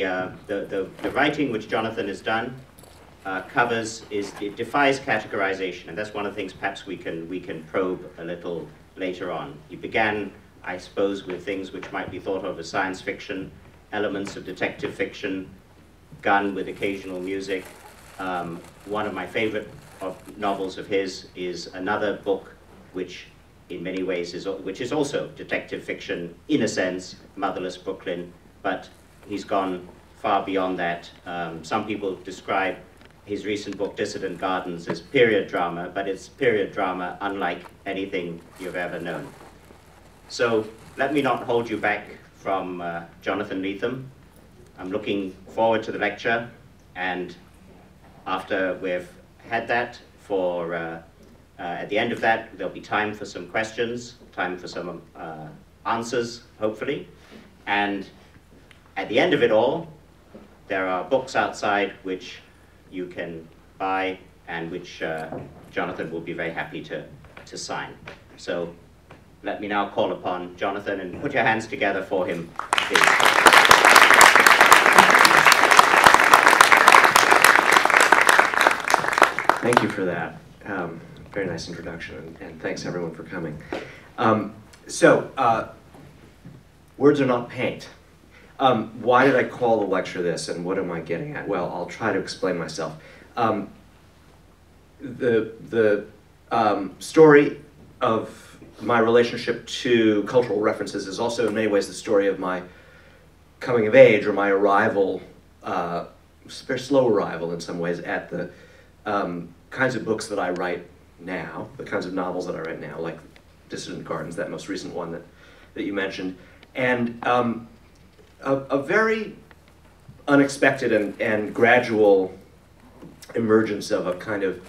the, uh, the, the, the writing which Jonathan has done uh, covers is it defies categorization, and that's one of the things perhaps we can we can probe a little later on. He began, I suppose, with things which might be thought of as science fiction, elements of detective fiction, gun with occasional music. Um, one of my favorite of novels of his is another book which in many ways is which is also detective fiction in a sense, Motherless Brooklyn, but he's gone far beyond that. Um, some people describe his recent book, Dissident Gardens, as period drama, but it's period drama unlike anything you've ever known. So let me not hold you back from uh, Jonathan Lethem. I'm looking forward to the lecture, and after we've had that, for uh, uh, at the end of that, there'll be time for some questions, time for some uh, answers, hopefully, and at the end of it all, there are books outside which you can buy and which uh, Jonathan will be very happy to, to sign. So let me now call upon Jonathan and put your hands together for him. Please. Thank you for that. Um, very nice introduction, and, and, thanks everyone for coming. Um, so, uh, words are not paint. Um, why did I call the lecture this, and what am I getting at? Well, I'll try to explain myself. Um, the the um, story of my relationship to cultural references is also in many ways the story of my coming of age or my arrival, uh, slow arrival in some ways, at the um, kinds of books that I write now, the kinds of novels that I write now, like Dissident Gardens, that most recent one that, that you mentioned. And um, a, a very unexpected and, and gradual emergence of a kind of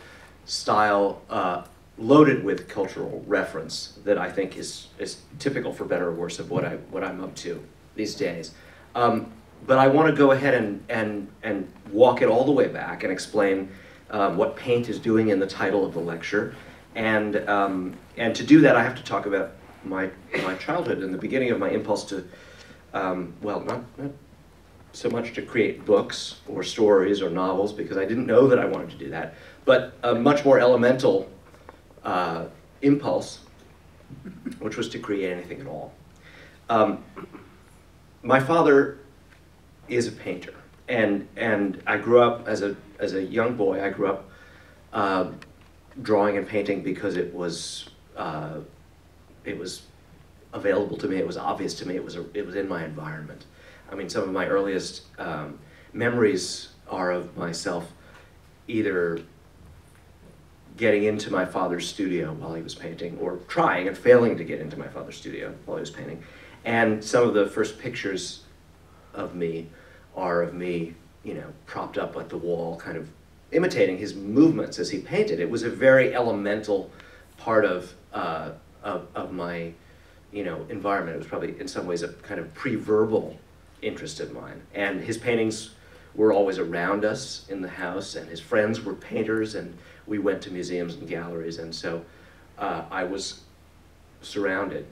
style uh, loaded with cultural reference that I think is, is typical, for better or worse, of what, I, what I'm up to these days. Um, but I want to go ahead and, and, and walk it all the way back and explain um, what paint is doing in the title of the lecture. And, um, and to do that, I have to talk about my, my childhood and the beginning of my impulse to um, well, not, not so much to create books or stories or novels because I didn't know that I wanted to do that, but a much more elemental uh, impulse, which was to create anything at all. Um, my father is a painter, and and I grew up as a as a young boy. I grew up uh, drawing and painting because it was uh, it was available to me. It was obvious to me. It was a, it was in my environment. I mean, some of my earliest um, memories are of myself either getting into my father's studio while he was painting, or trying and failing to get into my father's studio while he was painting. And some of the first pictures of me are of me, you know, propped up at the wall, kind of imitating his movements as he painted. It was a very elemental part of, uh, of, of my you know, environment. It was probably in some ways a kind of pre-verbal interest of mine. And his paintings were always around us in the house, and his friends were painters, and we went to museums and galleries, and so uh, I was surrounded.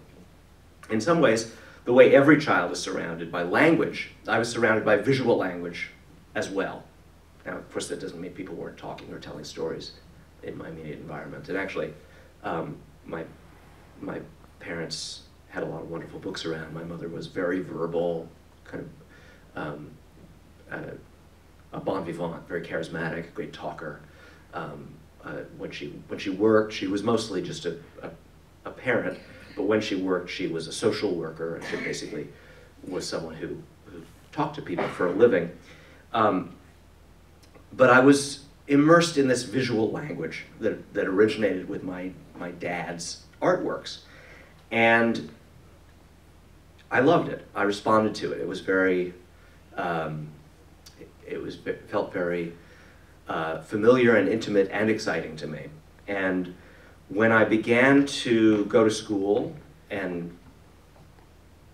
In some ways, the way every child is surrounded by language, I was surrounded by visual language as well. Now, of course, that doesn't mean people weren't talking or telling stories in my immediate environment. And actually, um, my, my parents had a lot of wonderful books around. My mother was very verbal, kind of um, uh, a bon vivant, very charismatic, great talker. Um, uh, when she when she worked, she was mostly just a, a, a, parent, but when she worked, she was a social worker, and she basically was someone who, who talked to people for a living. Um, but I was immersed in this visual language that, that originated with my, my dad's artworks. And I loved it. I responded to it. It was very, um, it, was felt very uh, familiar and intimate and exciting to me. And when I began to go to school and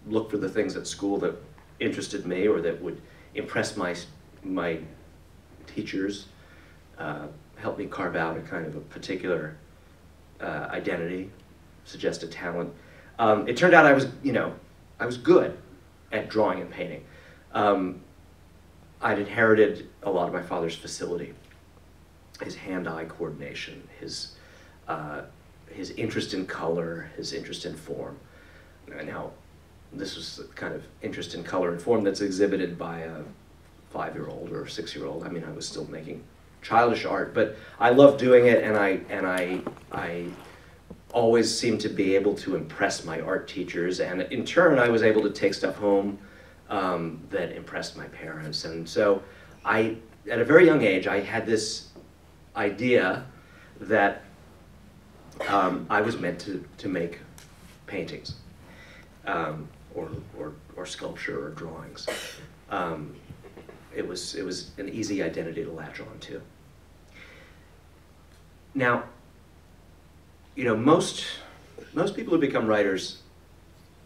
look for the things at school that interested me or that would impress my my teachers, uh, help me carve out a kind of a particular uh, identity, suggest a talent. Um, it turned out I was, you know, I was good at drawing and painting. Um, I'd inherited a lot of my father's facility, his hand-eye coordination, his uh, his interest in color, his interest in form. And Now, this was the kind of interest in color and form that's exhibited by a five-year-old or six-year-old. I mean, I was still making childish art, but I loved doing it, and I and I I always seemed to be able to impress my art teachers, and in turn, I was able to take stuff home um, that impressed my parents, and so I, at a very young age, I had this idea that um, I was meant to to make paintings, um, or, or or sculpture or drawings. Um, it was it was an easy identity to latch on to. Now, you know, most, most people who become writers,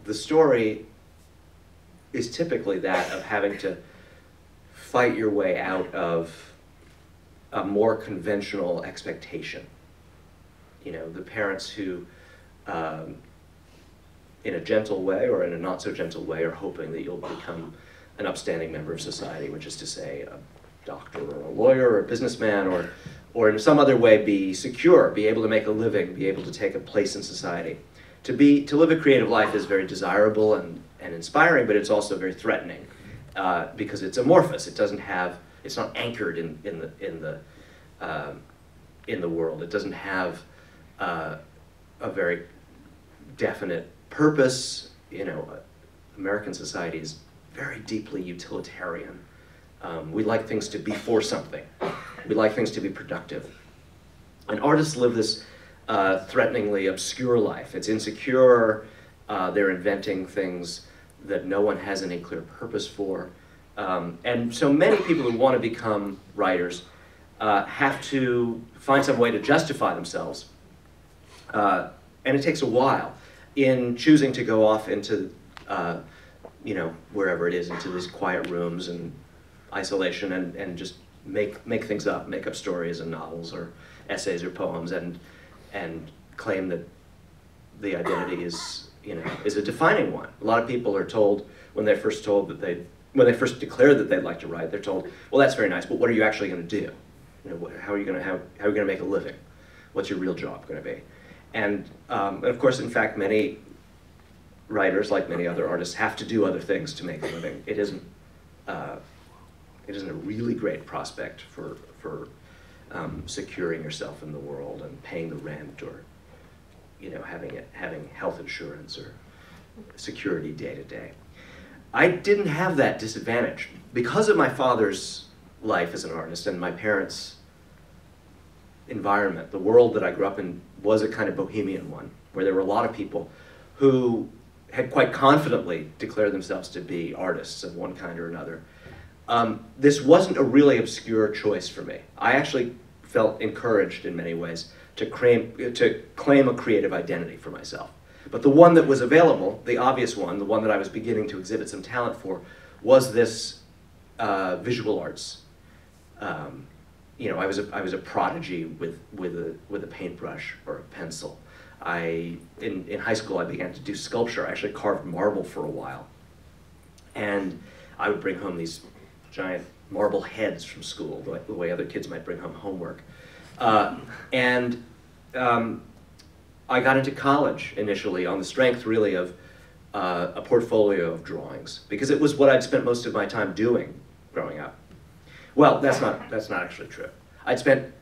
the story is typically that of having to fight your way out of a more conventional expectation. You know, the parents who, um, in a gentle way or in a not so gentle way, are hoping that you'll become an upstanding member of society, which is to say, a doctor or a lawyer or a businessman or or in some other way be secure, be able to make a living, be able to take a place in society. To, be, to live a creative life is very desirable and, and inspiring, but it's also very threatening uh, because it's amorphous. It doesn't have, it's not anchored in, in, the, in, the, uh, in the world. It doesn't have uh, a very definite purpose. You know, American society is very deeply utilitarian. Um, we like things to be for something. We like things to be productive. And artists live this uh, threateningly obscure life. It's insecure, uh, they're inventing things that no one has any clear purpose for. Um, and so many people who want to become writers uh, have to find some way to justify themselves. Uh, and it takes a while in choosing to go off into, uh, you know, wherever it is, into these quiet rooms and isolation and, and just make make things up, make up stories and novels or essays or poems, and and claim that the identity is you know is a defining one. A lot of people are told when they're first told that they when they first declare that they'd like to write, they're told, well, that's very nice, but what are you actually going to do? You know, how are you going to how are you going to make a living? What's your real job going to be? And, um, and of course, in fact, many writers, like many other artists, have to do other things to make a living. It isn't uh, it isn't a really great prospect for, for um, securing yourself in the world and paying the rent or you know, having, it, having health insurance or security day to day. I didn't have that disadvantage. Because of my father's life as an artist and my parents' environment, the world that I grew up in was a kind of bohemian one, where there were a lot of people who had quite confidently declared themselves to be artists of one kind or another um, this wasn't a really obscure choice for me. I actually felt encouraged in many ways to claim, to claim a creative identity for myself. But the one that was available, the obvious one, the one that I was beginning to exhibit some talent for, was this uh, visual arts. Um, you know, I was a, I was a prodigy with, with, a, with a paintbrush or a pencil. I, in, in high school, I began to do sculpture. I actually carved marble for a while. And I would bring home these giant marble heads from school, the way, the way other kids might bring home homework. Uh, and um, I got into college initially on the strength really of uh, a portfolio of drawings because it was what I'd spent most of my time doing growing up. Well, that's not, that's not actually true. I'd spent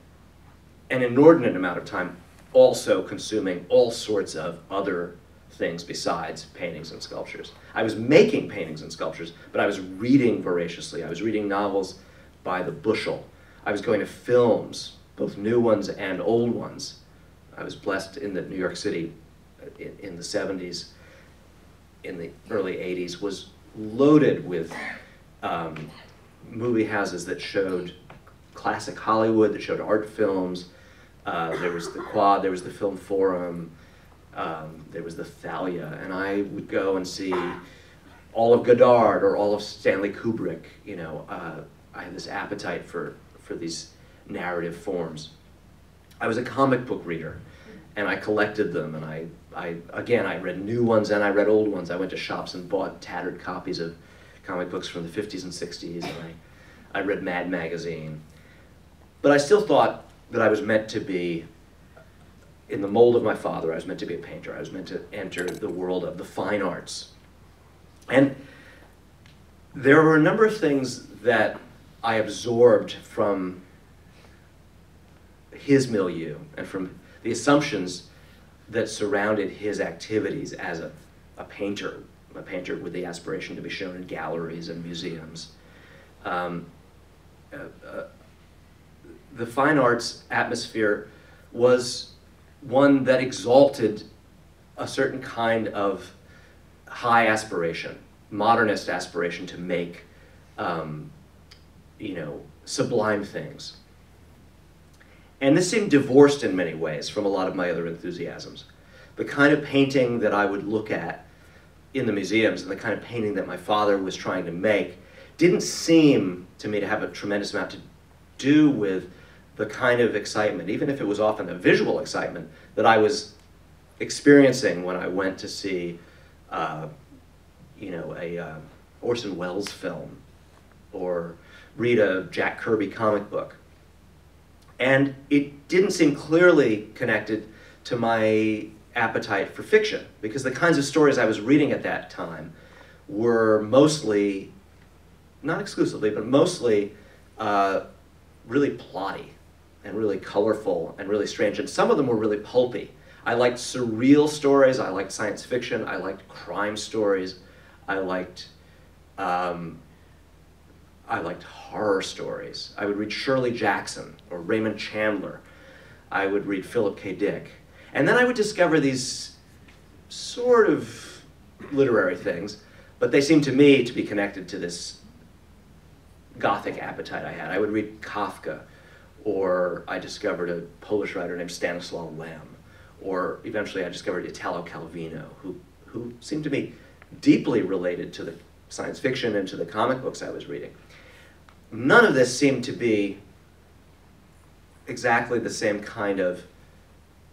an inordinate amount of time also consuming all sorts of other things besides paintings and sculptures. I was making paintings and sculptures, but I was reading voraciously. I was reading novels by the bushel. I was going to films, both new ones and old ones. I was blessed in that New York City in, in the 70s, in the early 80s, was loaded with um, movie houses that showed classic Hollywood, that showed art films. Uh, there was the Quad, there was the Film Forum, um, there was the Thalia, and I would go and see all of Godard or all of Stanley Kubrick. You know, uh, I had this appetite for, for these narrative forms. I was a comic book reader, and I collected them, and I, I again, I read new ones and I read old ones. I went to shops and bought tattered copies of comic books from the 50s and 60s, and I, I read Mad Magazine. But I still thought that I was meant to be, in the mold of my father, I was meant to be a painter. I was meant to enter the world of the fine arts. And there were a number of things that I absorbed from his milieu and from the assumptions that surrounded his activities as a, a painter, a painter with the aspiration to be shown in galleries and museums. Um, uh, uh, the fine arts atmosphere was one that exalted a certain kind of high aspiration, modernist aspiration to make, um, you know, sublime things. And this seemed divorced in many ways from a lot of my other enthusiasms. The kind of painting that I would look at in the museums and the kind of painting that my father was trying to make didn't seem to me to have a tremendous amount to do with the kind of excitement, even if it was often a visual excitement, that I was experiencing when I went to see, uh, you know, a uh, Orson Welles film or read a Jack Kirby comic book. And it didn't seem clearly connected to my appetite for fiction, because the kinds of stories I was reading at that time were mostly, not exclusively, but mostly uh, really plotty and really colorful and really strange. And some of them were really pulpy. I liked surreal stories, I liked science fiction, I liked crime stories, I liked um, I liked horror stories. I would read Shirley Jackson or Raymond Chandler. I would read Philip K. Dick. And then I would discover these sort of literary things, but they seemed to me to be connected to this gothic appetite I had. I would read Kafka, or I discovered a Polish writer named Stanislaw Lem, or eventually I discovered Italo Calvino, who, who seemed to me deeply related to the science fiction and to the comic books I was reading none of this seemed to be exactly the same kind of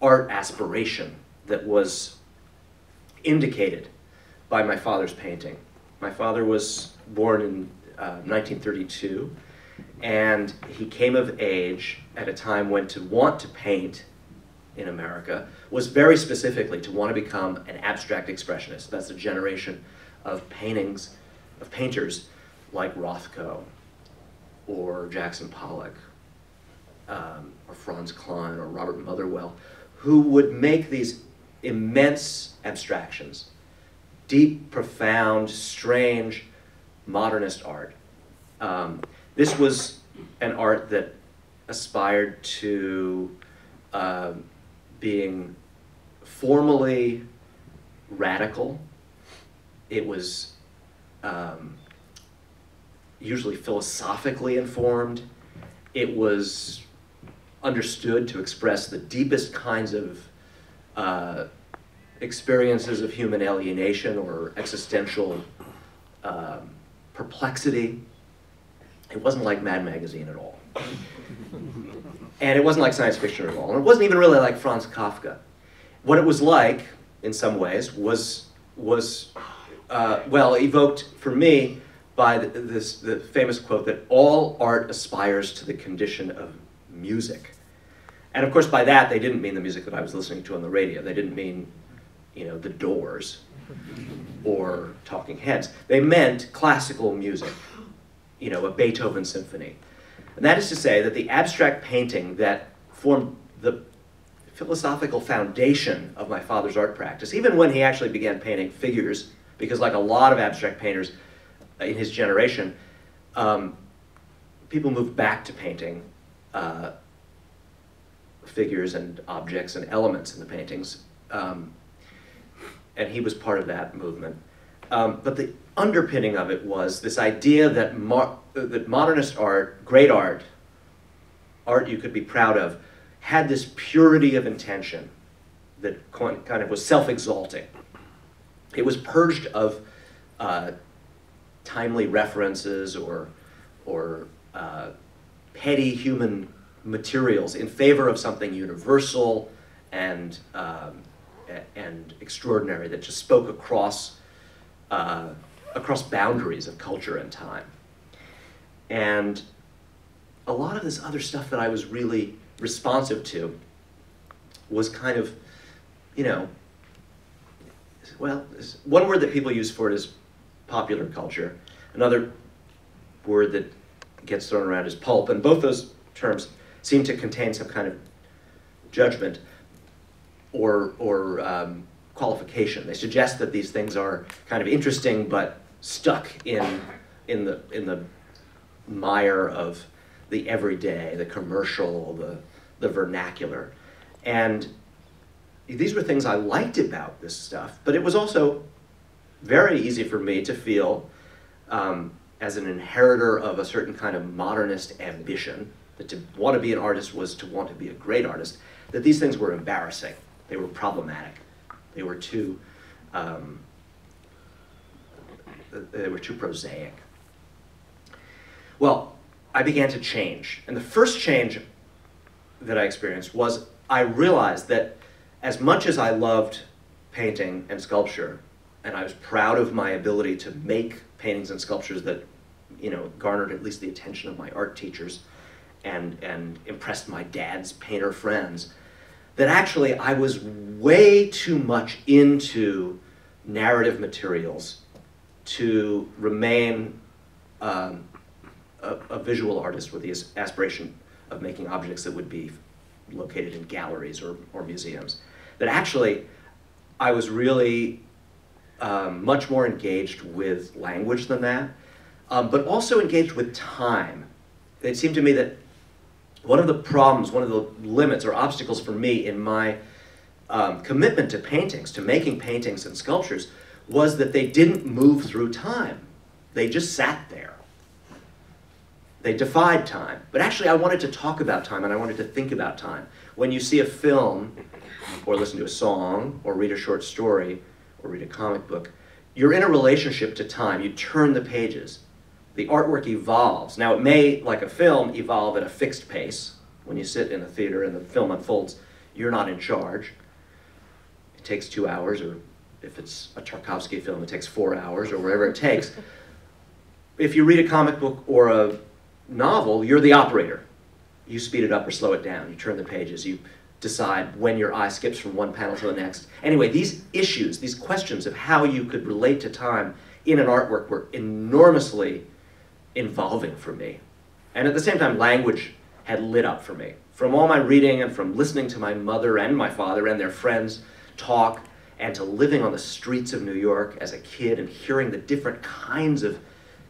art aspiration that was indicated by my father's painting. My father was born in uh, 1932, and he came of age at a time when to want to paint in America was very specifically to want to become an abstract expressionist. That's a generation of paintings, of painters like Rothko or Jackson Pollock um, or Franz Kline or Robert Motherwell, who would make these immense abstractions, deep, profound, strange, modernist art. Um, this was an art that aspired to uh, being formally radical. It was um, usually philosophically informed. It was understood to express the deepest kinds of uh, experiences of human alienation or existential um, perplexity. It wasn't like Mad Magazine at all. and it wasn't like science fiction at all. And it wasn't even really like Franz Kafka. What it was like, in some ways, was, was uh, well, evoked for me by the, this, the famous quote that all art aspires to the condition of music. And of course, by that, they didn't mean the music that I was listening to on the radio. They didn't mean, you know, the Doors or Talking Heads. They meant classical music, you know, a Beethoven symphony. And that is to say that the abstract painting that formed the philosophical foundation of my father's art practice, even when he actually began painting figures, because like a lot of abstract painters, in his generation, um, people moved back to painting uh, figures and objects and elements in the paintings. Um, and he was part of that movement. Um, but the underpinning of it was this idea that, mo that modernist art, great art, art you could be proud of, had this purity of intention that kind of was self-exalting. It was purged of uh, timely references or, or uh, petty human materials in favor of something universal and, um, and extraordinary that just spoke across, uh, across boundaries of culture and time. And a lot of this other stuff that I was really responsive to was kind of, you know, well, one word that people use for it is popular culture. Another word that gets thrown around is pulp, and both those terms seem to contain some kind of judgment or, or um, qualification. They suggest that these things are kind of interesting but stuck in, in, the, in the mire of the everyday, the commercial, the, the vernacular. And these were things I liked about this stuff, but it was also very easy for me to feel um, as an inheritor of a certain kind of modernist ambition, that to want to be an artist was to want to be a great artist, that these things were embarrassing. They were problematic. They were too, um, they were too prosaic. Well, I began to change. And the first change that I experienced was I realized that as much as I loved painting and sculpture, and I was proud of my ability to make paintings and sculptures that, you know, garnered at least the attention of my art teachers and, and impressed my dad's painter friends, that actually I was way too much into narrative materials to remain um, a, a, visual artist with the aspiration of making objects that would be located in galleries or, or museums. That actually I was really um, much more engaged with language than that, um, but also engaged with time. It seemed to me that one of the problems, one of the limits or obstacles for me in my um, commitment to paintings, to making paintings and sculptures, was that they didn't move through time. They just sat there. They defied time. But actually, I wanted to talk about time and I wanted to think about time. When you see a film, or listen to a song, or read a short story, or read a comic book, you're in a relationship to time. You turn the pages the artwork evolves. Now, it may, like a film, evolve at a fixed pace. When you sit in a theater and the film unfolds, you're not in charge. It takes two hours, or if it's a Tarkovsky film, it takes four hours, or whatever it takes. If you read a comic book or a novel, you're the operator. You speed it up or slow it down. You turn the pages. You decide when your eye skips from one panel to the next. Anyway, these issues, these questions of how you could relate to time in an artwork were enormously involving for me. And at the same time, language had lit up for me. From all my reading and from listening to my mother and my father and their friends talk, and to living on the streets of New York as a kid and hearing the different kinds of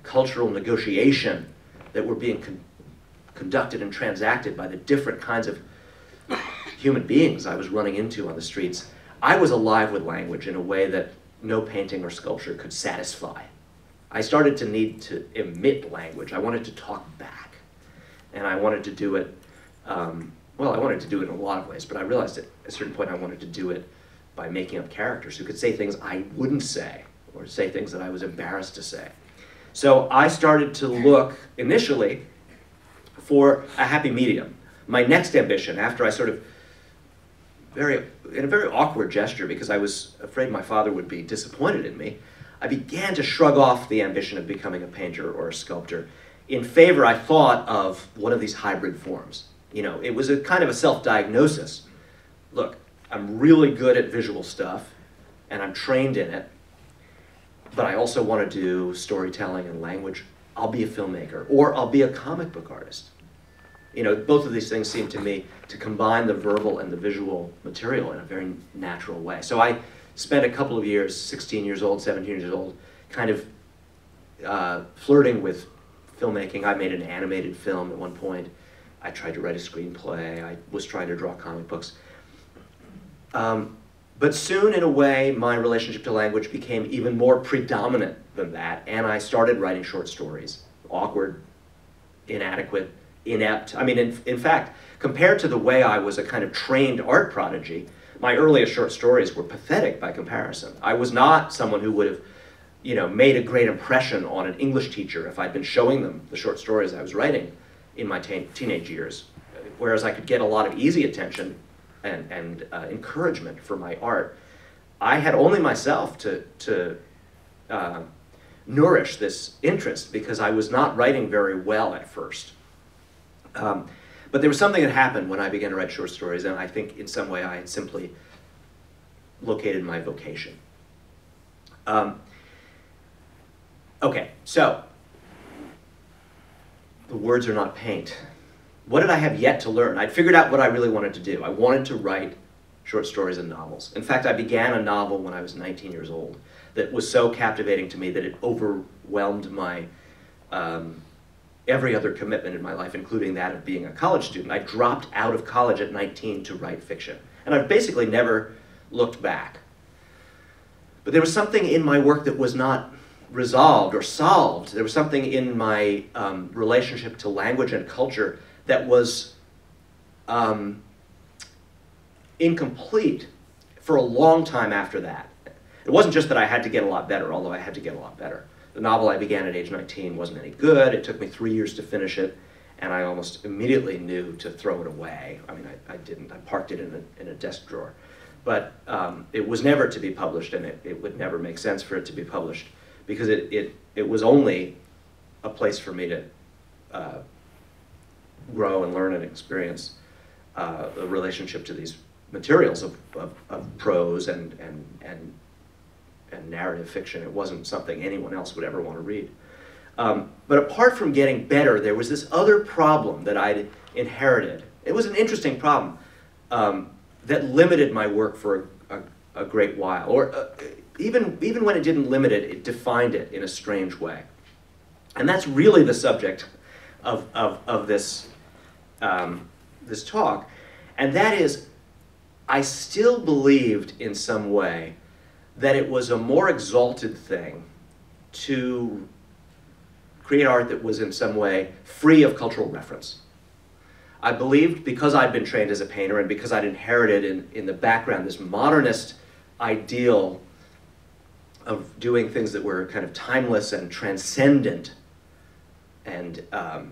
cultural negotiation that were being con conducted and transacted by the different kinds of human beings I was running into on the streets, I was alive with language in a way that no painting or sculpture could satisfy. I started to need to emit language. I wanted to talk back. And I wanted to do it, um, well, I wanted to do it in a lot of ways, but I realized at a certain point I wanted to do it by making up characters who could say things I wouldn't say, or say things that I was embarrassed to say. So I started to look initially for a happy medium. My next ambition, after I sort of very, in a very awkward gesture because I was afraid my father would be disappointed in me, I began to shrug off the ambition of becoming a painter or a sculptor. In favor, I thought of one of these hybrid forms. You know, it was a kind of a self-diagnosis. Look, I'm really good at visual stuff, and I'm trained in it, but I also want to do storytelling and language. I'll be a filmmaker, or I'll be a comic book artist. You know, both of these things seem to me to combine the verbal and the visual material in a very natural way. So I spent a couple of years, 16 years old, 17 years old, kind of uh, flirting with filmmaking. I made an animated film at one point. I tried to write a screenplay. I was trying to draw comic books. Um, but soon, in a way, my relationship to language became even more predominant than that, and I started writing short stories. Awkward, inadequate, inept. I mean, in, in fact, compared to the way I was a kind of trained art prodigy, my earliest short stories were pathetic by comparison. I was not someone who would have, you know, made a great impression on an English teacher if I'd been showing them the short stories I was writing in my teenage years. Whereas I could get a lot of easy attention and, and uh, encouragement for my art, I had only myself to, to uh, nourish this interest because I was not writing very well at first. Um, but there was something that happened when I began to write short stories, and I think in some way I had simply located my vocation. Um, okay, so the words are not paint. What did I have yet to learn? I'd figured out what I really wanted to do. I wanted to write short stories and novels. In fact, I began a novel when I was 19 years old that was so captivating to me that it overwhelmed my um, every other commitment in my life, including that of being a college student. I dropped out of college at 19 to write fiction. And I've basically never looked back. But there was something in my work that was not resolved or solved. There was something in my um, relationship to language and culture that was um, incomplete for a long time after that. It wasn't just that I had to get a lot better, although I had to get a lot better. The novel I began at age 19 wasn't any good. It took me three years to finish it, and I almost immediately knew to throw it away. I mean, I, I didn't. I parked it in a, in a desk drawer. But um, it was never to be published, and it, it would never make sense for it to be published because it, it, it was only a place for me to uh, grow and learn and experience uh, a relationship to these materials of, of, of prose and, and, and, and narrative fiction. It wasn't something anyone else would ever want to read. Um, but apart from getting better, there was this other problem that I'd inherited. It was an interesting problem um, that limited my work for a, a, a great while. Or uh, even, even when it didn't limit it, it defined it in a strange way. And that's really the subject of, of, of this, um, this talk. And that is, I still believed in some way that it was a more exalted thing to create art that was in some way free of cultural reference. I believed because I'd been trained as a painter and because I'd inherited in, in the background this modernist ideal of doing things that were kind of timeless and transcendent and um,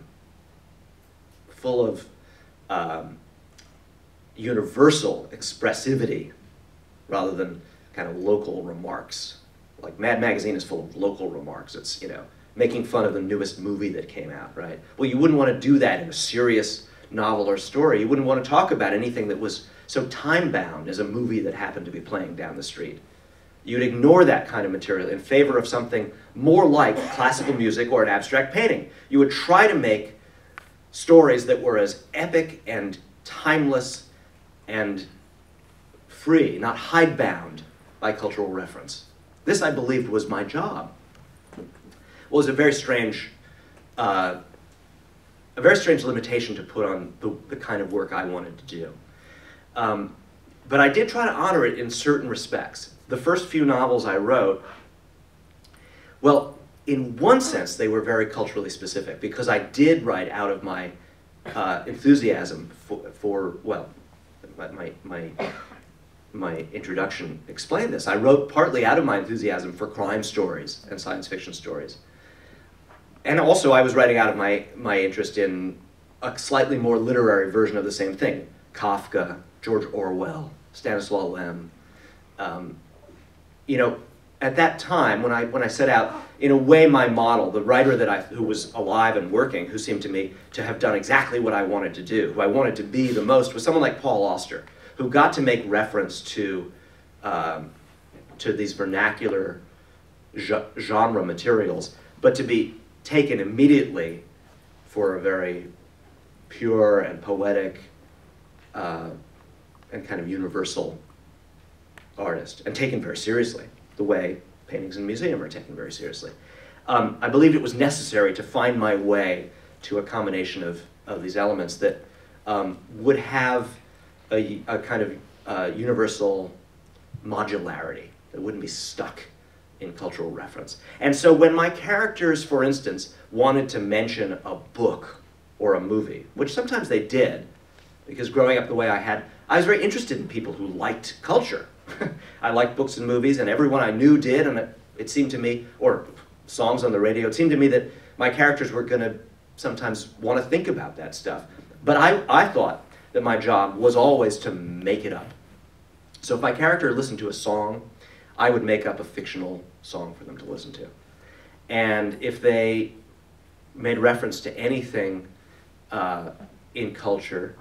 full of um, universal expressivity rather than kind of local remarks. Like Mad Magazine is full of local remarks. It's, you know, making fun of the newest movie that came out, right? Well, you wouldn't want to do that in a serious novel or story. You wouldn't want to talk about anything that was so time bound as a movie that happened to be playing down the street. You'd ignore that kind of material in favor of something more like classical music or an abstract painting. You would try to make stories that were as epic and timeless and free, not hidebound by cultural reference. This, I believed, was my job. Well, it was a very strange, uh, a very strange limitation to put on the, the kind of work I wanted to do. Um, but I did try to honor it in certain respects the first few novels I wrote, well, in one sense, they were very culturally specific because I did write out of my uh, enthusiasm for, for, well, my, my, my introduction explained this. I wrote partly out of my enthusiasm for crime stories and science fiction stories. And also I was writing out of my, my interest in a slightly more literary version of the same thing. Kafka, George Orwell, Stanislaw Lem, um, you know, at that time when I when I set out, in a way, my model, the writer that I who was alive and working, who seemed to me to have done exactly what I wanted to do, who I wanted to be the most, was someone like Paul Auster, who got to make reference to um, to these vernacular genre materials, but to be taken immediately for a very pure and poetic uh, and kind of universal artist and taken very seriously, the way paintings in a museum are taken very seriously. Um, I believed it was necessary to find my way to a combination of, of these elements that um, would have a, a kind of uh, universal modularity that wouldn't be stuck in cultural reference. And so when my characters, for instance, wanted to mention a book or a movie, which sometimes they did, because growing up the way I had, I was very interested in people who liked culture. I liked books and movies, and everyone I knew did, and it, it seemed to me, or songs on the radio, it seemed to me that my characters were going to sometimes want to think about that stuff. But I, I thought that my job was always to make it up. So if my character listened to a song, I would make up a fictional song for them to listen to. And if they made reference to anything uh, in culture,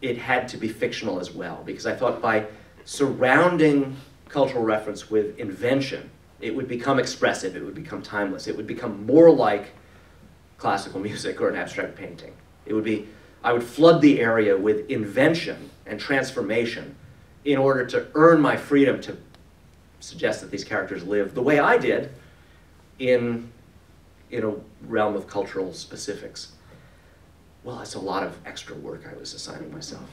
it had to be fictional as well, because I thought by surrounding cultural reference with invention, it would become expressive, it would become timeless, it would become more like classical music or an abstract painting. It would be, I would flood the area with invention and transformation in order to earn my freedom to suggest that these characters live the way I did in, in a realm of cultural specifics. Well, that's a lot of extra work I was assigning myself.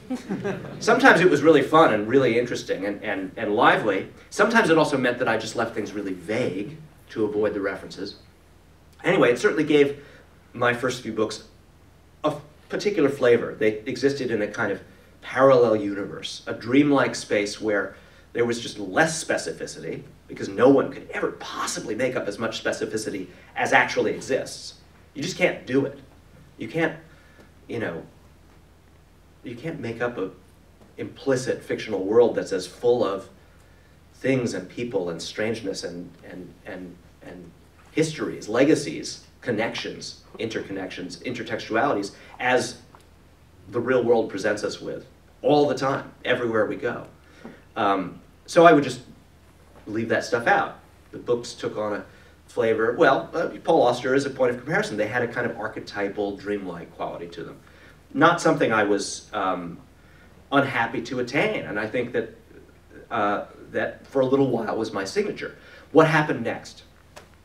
Sometimes it was really fun and really interesting and, and, and lively. Sometimes it also meant that I just left things really vague to avoid the references. Anyway, it certainly gave my first few books a particular flavor. They existed in a kind of parallel universe, a dreamlike space where there was just less specificity, because no one could ever possibly make up as much specificity as actually exists. You just can't do it. You can't you know, you can't make up a implicit fictional world that's as full of things and people and strangeness and, and, and, and histories, legacies, connections, interconnections, intertextualities, as the real world presents us with all the time, everywhere we go. Um, so I would just leave that stuff out. The books took on a flavor. Well, uh, Paul Auster is a point of comparison. They had a kind of archetypal, dreamlike quality to them. Not something I was um, unhappy to attain, and I think that uh, that for a little while was my signature. What happened next?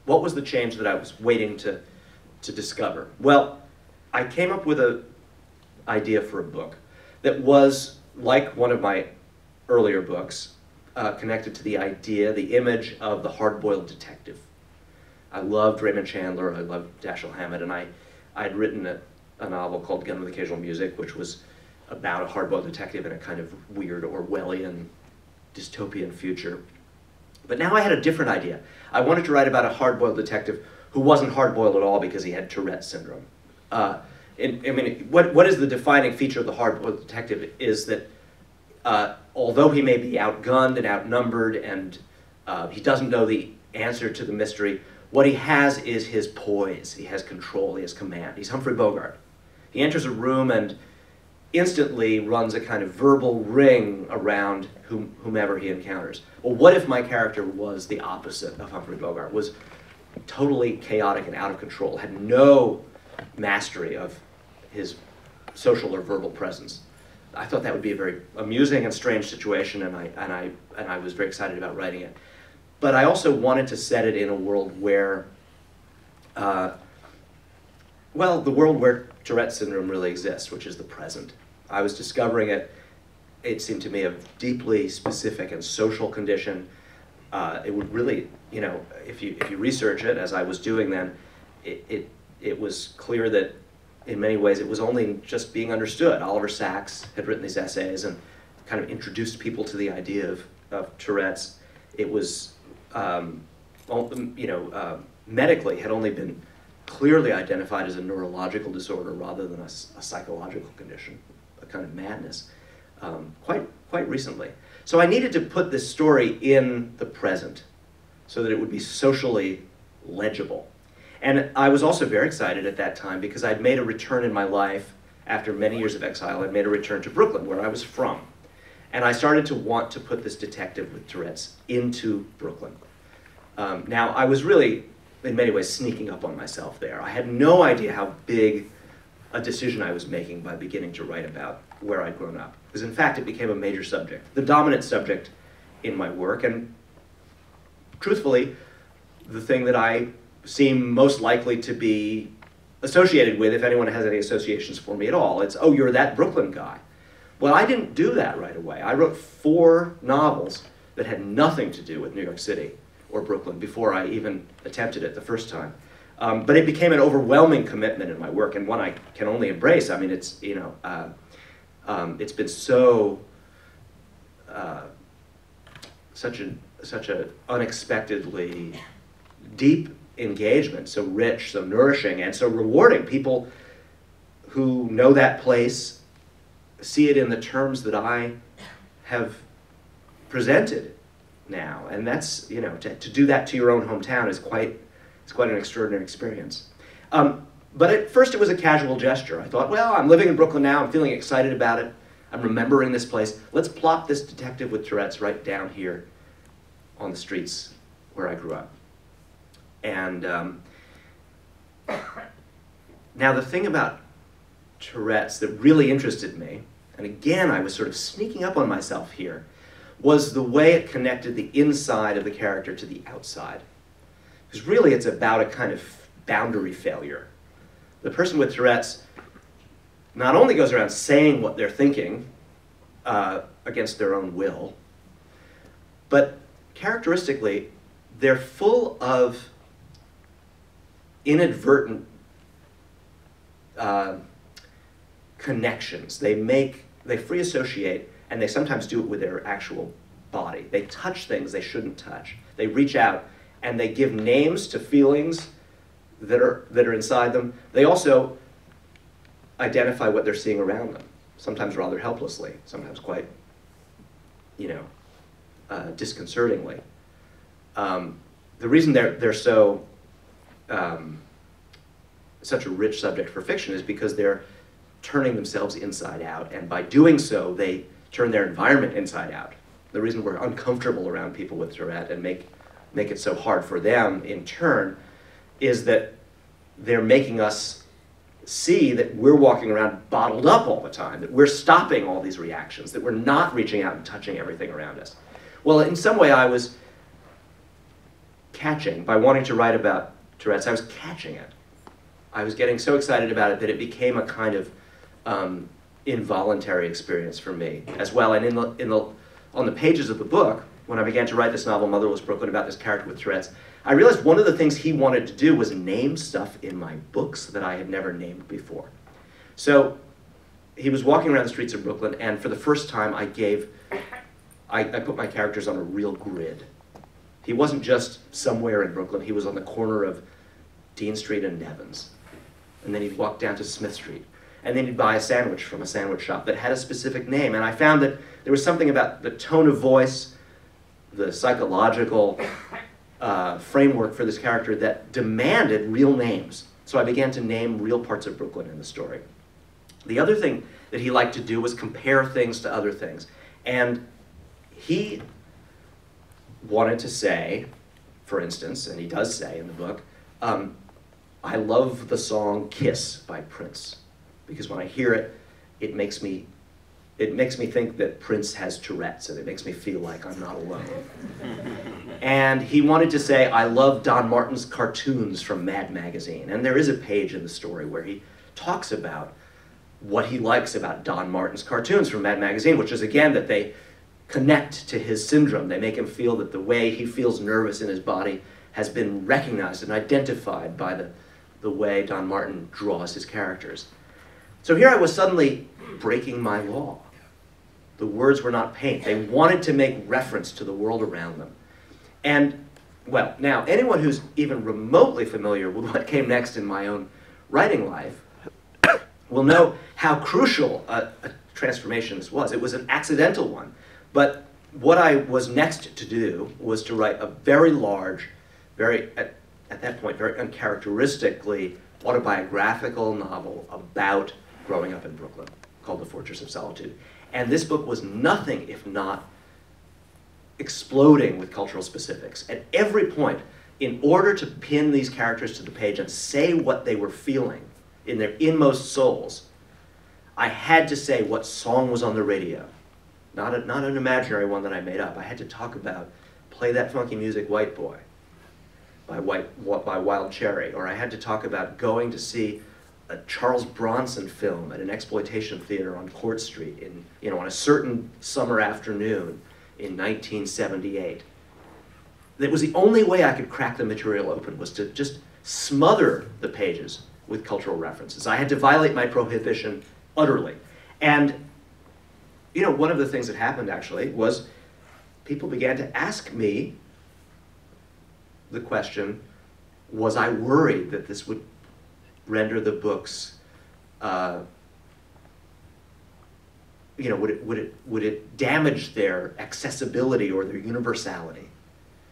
What was the change that I was waiting to to discover? Well, I came up with an idea for a book that was like one of my earlier books, uh, connected to the idea, the image of the hard-boiled detective. I loved Raymond Chandler, I loved Dashiell Hammett, and I, I'd written a, a novel called Gun with Occasional Music, which was about a hard-boiled detective in a kind of weird Orwellian dystopian future. But now I had a different idea. I wanted to write about a hard-boiled detective who wasn't hard-boiled at all because he had Tourette syndrome. Uh, and, I mean, what, what is the defining feature of the hard-boiled detective is that uh, although he may be outgunned and outnumbered and uh, he doesn't know the answer to the mystery, what he has is his poise. He has control, he has command. He's Humphrey Bogart. He enters a room and instantly runs a kind of verbal ring around whom, whomever he encounters. Well, what if my character was the opposite of Humphrey Bogart, was totally chaotic and out of control, had no mastery of his social or verbal presence? I thought that would be a very amusing and strange situation, and I, and I, and I was very excited about writing it. But I also wanted to set it in a world where, uh, well, the world where Tourette syndrome really exists, which is the present. I was discovering it, it seemed to me a deeply specific and social condition. Uh, it would really, you know, if you, if you research it, as I was doing then, it, it, it was clear that in many ways it was only just being understood. Oliver Sacks had written these essays and kind of introduced people to the idea of, of Tourette's. It was um, you know, uh, medically had only been clearly identified as a neurological disorder rather than a, a psychological condition, a kind of madness, um, quite, quite recently. So I needed to put this story in the present so that it would be socially legible. And I was also very excited at that time because I'd made a return in my life after many years of exile. I'd made a return to Brooklyn, where I was from. And I started to want to put this detective with Tourette's into Brooklyn. Um, now, I was really, in many ways, sneaking up on myself there. I had no idea how big a decision I was making by beginning to write about where I'd grown up. Because in fact, it became a major subject, the dominant subject in my work, and truthfully, the thing that I seem most likely to be associated with, if anyone has any associations for me at all. It's, oh, you're that Brooklyn guy. Well, I didn't do that right away. I wrote four novels that had nothing to do with New York City or Brooklyn before I even attempted it the first time. Um, but it became an overwhelming commitment in my work and one I can only embrace. I mean, it's, you know, uh, um, it's been so, uh, such an such a unexpectedly deep engagement, so rich, so nourishing, and so rewarding. People who know that place see it in the terms that I have presented now. And that's, you know, to, to do that to your own hometown is quite, it's quite an extraordinary experience. Um, but at first it was a casual gesture. I thought, well, I'm living in Brooklyn now, I'm feeling excited about it, I'm remembering this place. Let's plop this detective with Tourette's right down here on the streets where I grew up. And um, now the thing about Tourette's that really interested me, and again I was sort of sneaking up on myself here, was the way it connected the inside of the character to the outside. Because really it's about a kind of boundary failure. The person with Tourette's not only goes around saying what they're thinking uh, against their own will, but characteristically, they're full of inadvertent uh, connections. They make, they free associate, and they sometimes do it with their actual body. They touch things they shouldn't touch. They reach out and they give names to feelings that are, that are inside them. They also identify what they're seeing around them, sometimes rather helplessly, sometimes quite, you know, uh, disconcertingly. Um, the reason they're, they're so, um, such a rich subject for fiction is because they're turning themselves inside out, and by doing so, they turn their environment inside out. The reason we're uncomfortable around people with Tourette and make, make it so hard for them in turn is that they're making us see that we're walking around bottled up all the time, that we're stopping all these reactions, that we're not reaching out and touching everything around us. Well, in some way, I was catching, by wanting to write about Tourette's, I was catching it. I was getting so excited about it that it became a kind of um, involuntary experience for me as well. And in the, in the, on the pages of the book, when I began to write this novel, Motherless Brooklyn, about this character with Tourette's, I realized one of the things he wanted to do was name stuff in my books that I had never named before. So he was walking around the streets of Brooklyn, and for the first time, I gave, I, I put my characters on a real grid. He wasn't just somewhere in Brooklyn, he was on the corner of Dean Street and Nevins. And then he'd walk down to Smith Street. And then you'd buy a sandwich from a sandwich shop that had a specific name. And I found that there was something about the tone of voice, the psychological uh, framework for this character that demanded real names. So I began to name real parts of Brooklyn in the story. The other thing that he liked to do was compare things to other things. And he wanted to say, for instance, and he does say in the book, um, I love the song Kiss by Prince. Because when I hear it, it makes me it makes me think that Prince has Tourette's and it makes me feel like I'm not alone. and he wanted to say, I love Don Martin's cartoons from Mad Magazine. And there is a page in the story where he talks about what he likes about Don Martin's cartoons from Mad Magazine, which is again that they connect to his syndrome. They make him feel that the way he feels nervous in his body has been recognized and identified by the, the way Don Martin draws his characters. So here I was suddenly breaking my law. The words were not paint. They wanted to make reference to the world around them. And, well, now, anyone who's even remotely familiar with what came next in my own writing life will know how crucial a, a transformation this was. It was an accidental one. But what I was next to do was to write a very large, very, at, at that point, very uncharacteristically autobiographical novel about growing up in Brooklyn called The Fortress of Solitude. And this book was nothing if not exploding with cultural specifics. At every point, in order to pin these characters to the page and say what they were feeling in their inmost souls, I had to say what song was on the radio. Not, a, not an imaginary one that I made up. I had to talk about Play That Funky Music, White Boy by, White, by Wild Cherry. Or I had to talk about going to see a Charles Bronson film at an exploitation theater on Court Street in, you know, on a certain summer afternoon in 1978. That was the only way I could crack the material open was to just smother the pages with cultural references. I had to violate my prohibition utterly. And, you know, one of the things that happened actually was people began to ask me the question, was I worried that this would render the books, uh, you know, would it, would, it, would it damage their accessibility or their universality?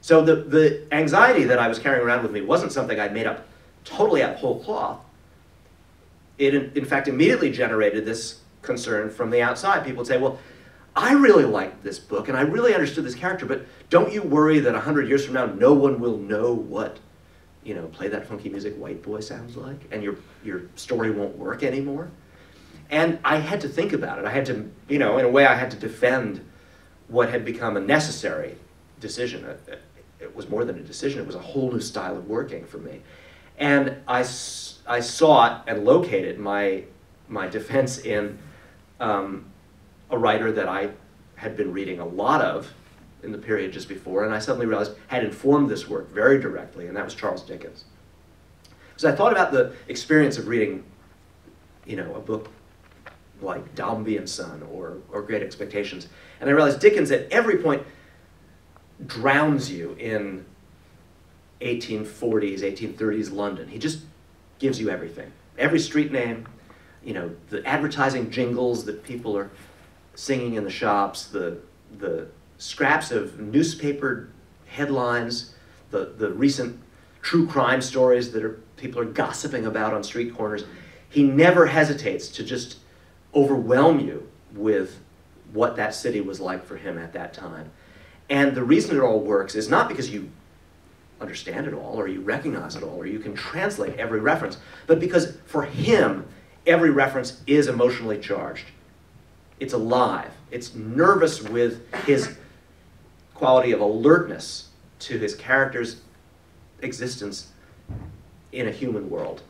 So the, the anxiety that I was carrying around with me wasn't something I'd made up totally out of whole cloth. it in, in fact immediately generated this concern from the outside. People would say, well, I really liked this book and I really understood this character, but don't you worry that 100 years from now no one will know what, you know, play that funky music white boy sounds like and your, your story won't work anymore? And I had to think about it. I had to, you know, in a way I had to defend what had become a necessary decision. It, was more than a decision, it was a whole new style of working for me. And I, I sought and located my, my defense in um, a writer that I had been reading a lot of in the period just before, and I suddenly realized had informed this work very directly, and that was Charles Dickens. So I thought about the experience of reading, you know, a book like Dombey and Son or, or Great Expectations, and I realized Dickens at every point drowns you in 1840s, 1830s London. He just gives you everything. Every street name, you know, the advertising jingles that people are singing in the shops, the, the scraps of newspaper headlines, the, the recent true crime stories that are, people are gossiping about on street corners. He never hesitates to just overwhelm you with what that city was like for him at that time. And the reason it all works is not because you understand it all or you recognize it all or you can translate every reference, but because for him, every reference is emotionally charged. It's alive. It's nervous with his quality of alertness to his character's existence in a human world.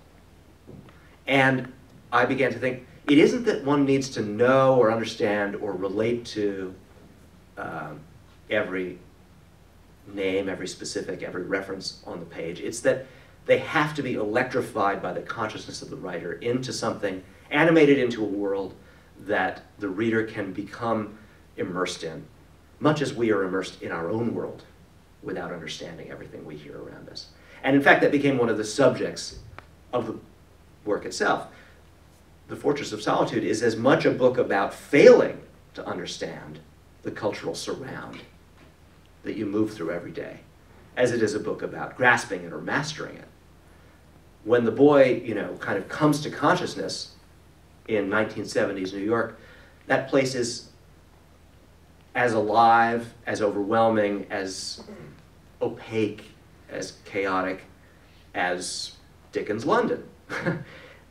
And I began to think, it isn't that one needs to know or understand or relate to um, every name, every specific, every reference on the page. It's that they have to be electrified by the consciousness of the writer into something, animated into a world that the reader can become immersed in, much as we are immersed in our own world without understanding everything we hear around us. And in fact, that became one of the subjects of the work itself. The Fortress of Solitude is as much a book about failing to understand the cultural surround that you move through every day, as it is a book about grasping it or mastering it. When the boy, you know, kind of comes to consciousness in 1970s New York, that place is as alive, as overwhelming, as opaque, as chaotic as Dickens' London.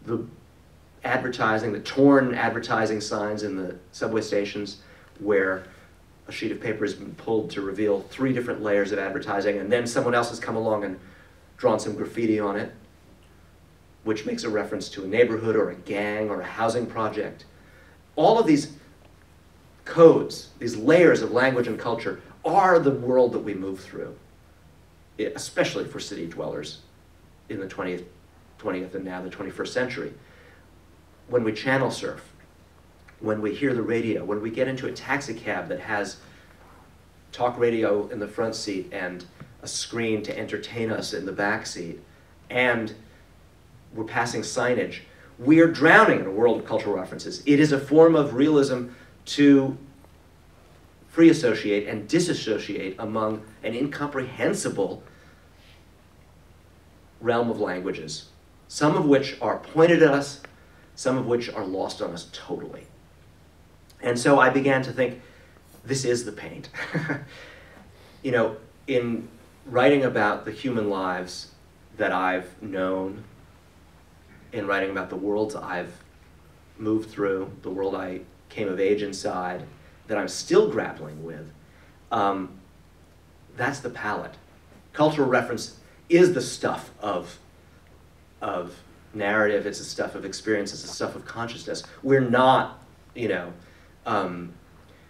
the advertising, the torn advertising signs in the subway stations where a sheet of paper has been pulled to reveal three different layers of advertising, and then someone else has come along and drawn some graffiti on it, which makes a reference to a neighborhood or a gang or a housing project. All of these codes, these layers of language and culture, are the world that we move through, especially for city dwellers in the 20th, 20th and now the 21st century. When we channel surf, when we hear the radio, when we get into a taxi cab that has talk radio in the front seat and a screen to entertain us in the back seat, and we're passing signage, we are drowning in a world of cultural references. It is a form of realism to free associate and disassociate among an incomprehensible realm of languages, some of which are pointed at us, some of which are lost on us totally. And so I began to think, this is the paint. you know, in writing about the human lives that I've known, in writing about the worlds I've moved through, the world I came of age inside, that I'm still grappling with, um, that's the palette. Cultural reference is the stuff of, of narrative, it's the stuff of experience, it's the stuff of consciousness. We're not, you know, um,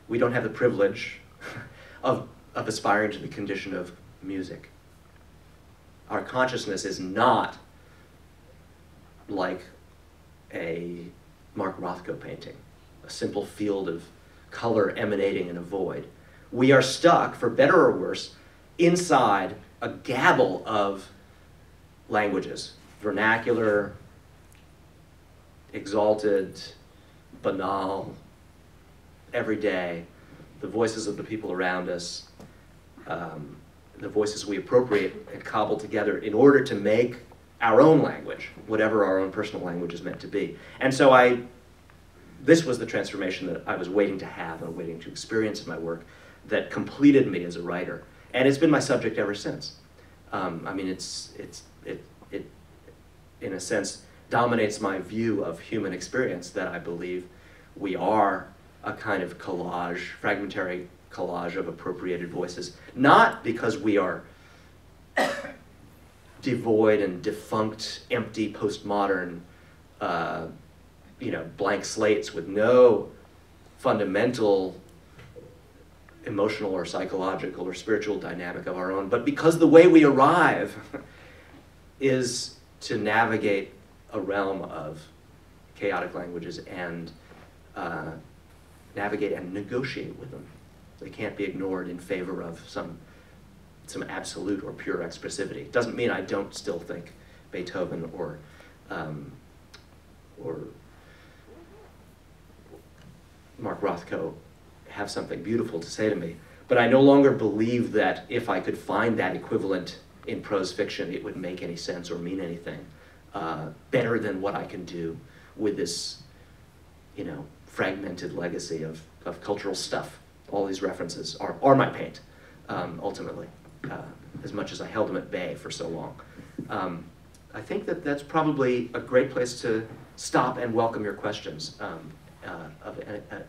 we don't have the privilege of, of aspiring to the condition of music. Our consciousness is not like a Mark Rothko painting, a simple field of color emanating in a void. We are stuck, for better or worse, inside a gabble of languages, vernacular, exalted, banal, every day, the voices of the people around us, um, the voices we appropriate and cobble together in order to make our own language, whatever our own personal language is meant to be. And so I, this was the transformation that I was waiting to have and waiting to experience in my work that completed me as a writer. And it's been my subject ever since. Um, I mean, it's, it's, it, it, in a sense, dominates my view of human experience that I believe we are a kind of collage, fragmentary collage of appropriated voices, not because we are devoid and defunct, empty, postmodern, uh, you know, blank slates with no fundamental emotional or psychological or spiritual dynamic of our own, but because the way we arrive is to navigate a realm of chaotic languages and uh, navigate and negotiate with them. They can't be ignored in favor of some, some absolute or pure expressivity. Doesn't mean I don't still think Beethoven or, um, or Mark Rothko have something beautiful to say to me. But I no longer believe that if I could find that equivalent in prose fiction, it would make any sense or mean anything uh, better than what I can do with this, you know, fragmented legacy of, of cultural stuff. All these references are, are my paint, um, ultimately, uh, as much as I held them at bay for so long. Um, I think that that's probably a great place to stop and welcome your questions um, uh, of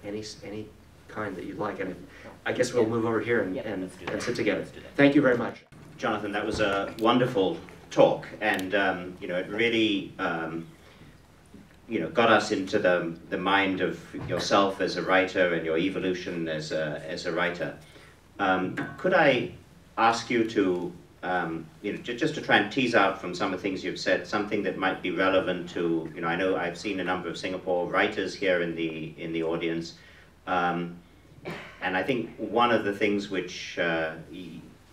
any, any kind that you'd like. And I guess we'll move over here and, Yeah, and, and sit together. Let's do that. Thank you very much. Jonathan, that was a wonderful talk, and um, you know it really um, you know got us into the the mind of yourself as a writer and your evolution as a as a writer. Um, could I ask you to um, you know ju- just to try and tease out from some of the things you've said something that might be relevant to you know I know I've seen a number of Singapore writers here in the in the audience. Um, and I think one of the things which uh,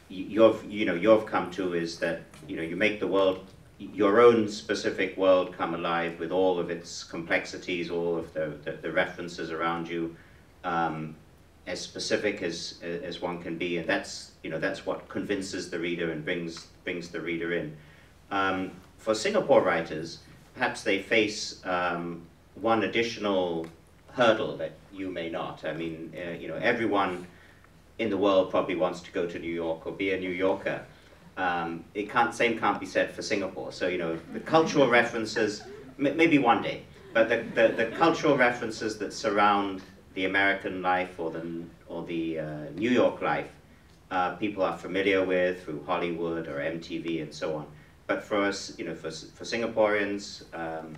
you've you know you've come to is that you know you make the world your own specific world come alive with all of its complexities, all of the, the, the references around you, um, as specific as as one can be, and that's you know that's what convinces the reader and brings brings the reader in. Um, for Singapore writers, perhaps they face um, one additional hurdle that you may not. I mean, uh, you know, everyone in the world probably wants to go to New York or be a New Yorker. Um, it can't same can't be said for Singapore. So you know, the cultural references maybe one day, but the, the, the cultural references that surround the American life or the or the uh, New York life, uh, people are familiar with through Hollywood or MTV and so on. But for us, you know, for for Singaporeans. Um,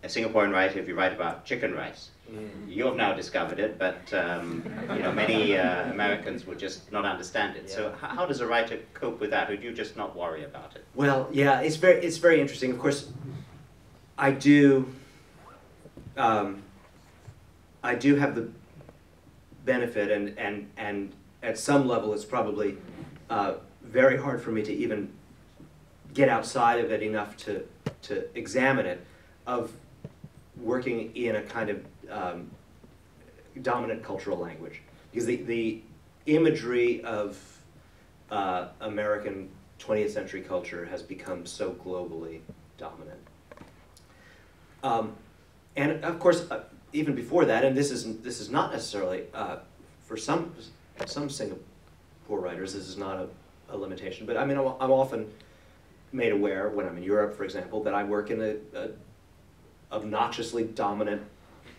a Singaporean writer, if you write about chicken rice, you have now discovered it, but um, you know many uh, Americans would just not understand it. So h- how does a writer cope with that, or do you just not worry about it? Well, yeah, it's very it's very interesting. Of course, I do. Um, I do have the benefit, and and and at some level, it's probably uh, very hard for me to even get outside of it enough to to examine it, of working in a kind of um, dominant cultural language, because the the imagery of uh, American 20th century culture has become so globally dominant. Um, and of course, uh, even before that, and this is this is not necessarily uh, for some some Singapore writers, this is not a, a limitation. But I mean, I'm, I'm often made aware when I'm in Europe, for example, that I work in a, a obnoxiously dominant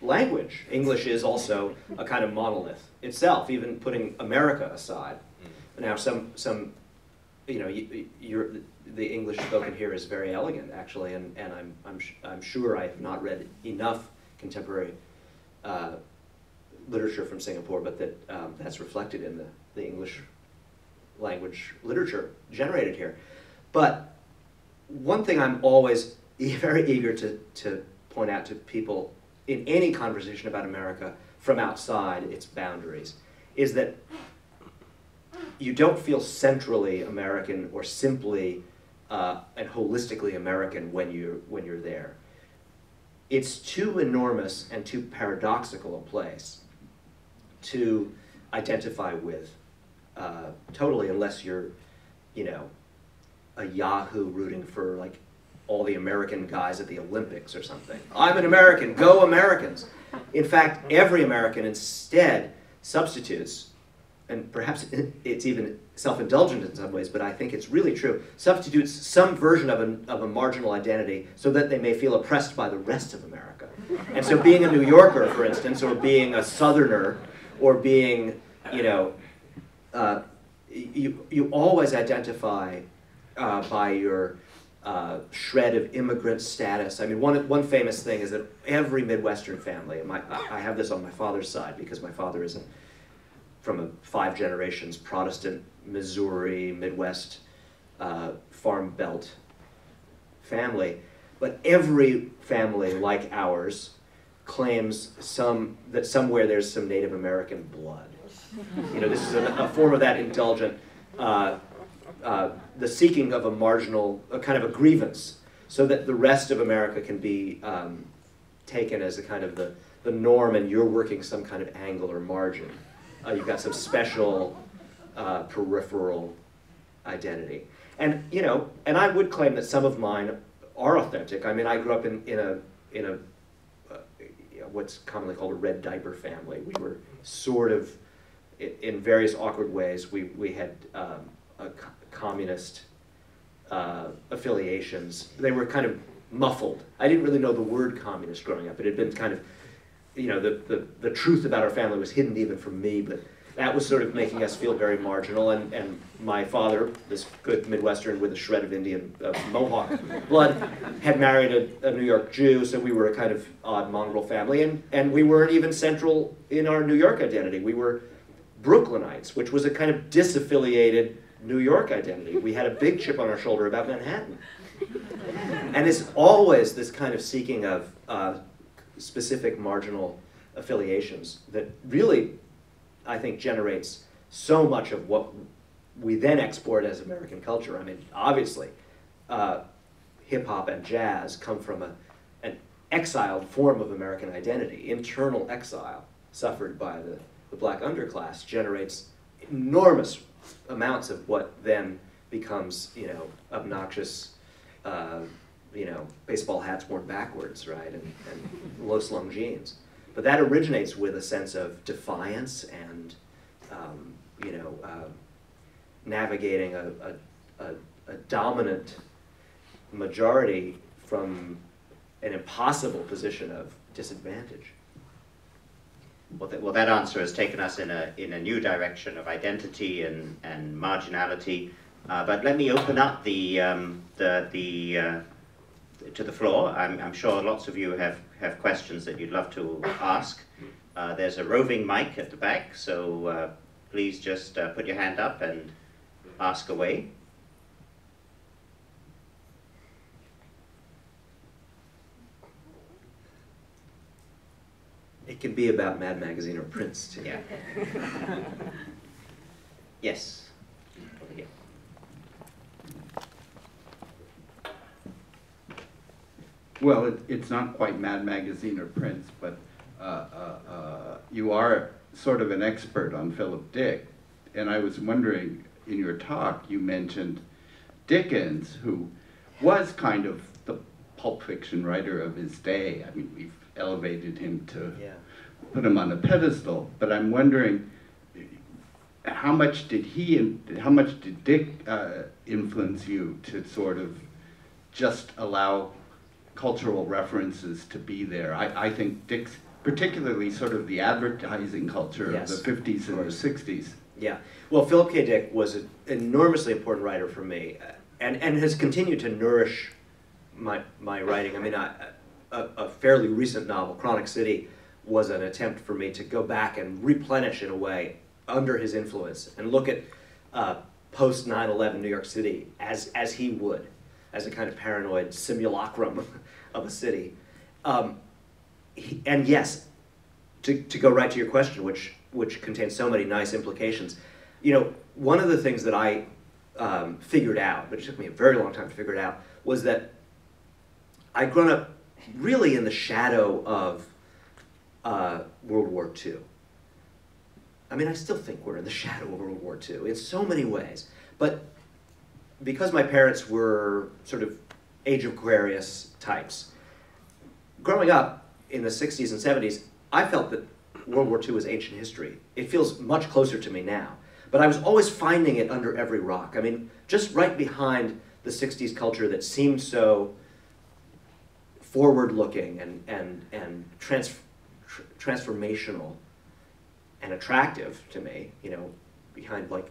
language. English is also a kind of monolith itself, even putting America aside. Now, some some, you know, the English spoken here is very elegant, actually, and, and I'm I'm sh- I'm sure I have not read enough contemporary uh, literature from Singapore, but that um, that's reflected in the, the English language literature generated here. But one thing I'm always very eager to, to point out to people in any conversation about America from outside its boundaries is that you don't feel centrally American or simply uh, and holistically American when you're, when you're there. It's too enormous and too paradoxical a place to identify with uh, totally unless you're, you know, a Yahoo rooting for like all the American guys at the Olympics or something. I'm an American, go Americans. In fact, every American instead substitutes, and perhaps it's even self-indulgent in some ways, but I think it's really true, substitutes some version of a, of a marginal identity so that they may feel oppressed by the rest of America. And so being a New Yorker, for instance, or being a Southerner, or being, you know, uh, you, you always identify uh, by your uh, shred of immigrant status. I mean, one, one famous thing is that every Midwestern family, my, I have this on my father's side because my father is a, from a five generations Protestant Missouri, Midwest uh, farm belt family. But every family like ours claims some, that somewhere there's some Native American blood. You know, this is a, a form of that indulgent uh, uh, the seeking of a marginal, a kind of a grievance, so that the rest of America can be um, taken as a kind of the, the norm and you're working some kind of angle or margin. Uh, you've got some special uh, peripheral identity. And, you know, and I would claim that some of mine are authentic. I mean, I grew up in, in a, in a uh, what's commonly called a red diaper family. We were sort of, in various awkward ways, we, we had um, a communist uh, affiliations. They were kind of muffled. I didn't really know the word communist growing up. It had been kind of, you know, the, the, the truth about our family was hidden even from me, but that was sort of making us feel very marginal. And, and my father, this good Midwestern with a shred of Indian uh, Mohawk blood, had married a, a, New York Jew, so we were a kind of odd mongrel family. And, and we weren't even central in our New York identity. We were Brooklynites, which was a kind of disaffiliated New York identity. We had a big chip on our shoulder about Manhattan. And it's always this kind of seeking of uh, specific marginal affiliations that really, I think, generates so much of what we then export as American culture. I mean, obviously, uh, hip hop and jazz come from a, an exiled form of American identity. Internal exile suffered by the, the black underclass generates enormous amounts of what then becomes, you know, obnoxious, uh, you know, baseball hats worn backwards, right, and, and low slung jeans. But that originates with a sense of defiance and, um, you know, uh, navigating a, a, a, a dominant majority from an impossible position of disadvantage. Well, that, well, that answer has taken us in a, in a new direction of identity and, and marginality. Uh, but let me open up the, um, the, the, uh, to the floor. I'm, I'm sure lots of you have, have questions that you'd love to ask. Uh, there's a roving mic at the back, so uh, please just uh, put your hand up and ask away. It can be about Mad Magazine or Prince, too. Yeah. yes. Over here. Well, it, it's not quite Mad Magazine or Prince, but uh, uh, uh, you are sort of an expert on Philip Dick. And I was wondering, in your talk, you mentioned Dickens, who was kind of the pulp fiction writer of his day. I mean, we've elevated him to yeah. put him on a pedestal. But I'm wondering, how much did he, how much did Dick uh, influence you to sort of just allow cultural references to be there? I, I think Dick's, particularly sort of the advertising culture yes, of the 50s and the 60s. Yeah. Well, Philip K. Dick was an enormously important writer for me uh, and, and has continued to nourish my, my writing. I mean, I, a, a, fairly recent novel, Chronic City, was an attempt for me to go back and replenish in a way under his influence and look at uh, post 9-11 New York City as, as he would, as a kind of paranoid simulacrum of a city. Um, he, and yes, to, to go right to your question, which, which contains so many nice implications, you know, one of the things that I um, figured out, but it took me a very long time to figure it out, was that I'd grown up really in the shadow of uh, World War II. I mean, I still think we're in the shadow of World War II in so many ways. But because my parents were sort of Age of Aquarius types. Growing up in the 60s and 70s, I felt that World War II was ancient history. It feels much closer to me now. But I was always finding it under every rock. I mean, just right behind the 60s culture that seemed so forward looking and, and, and trans, tr- transformational and attractive to me, you know, behind like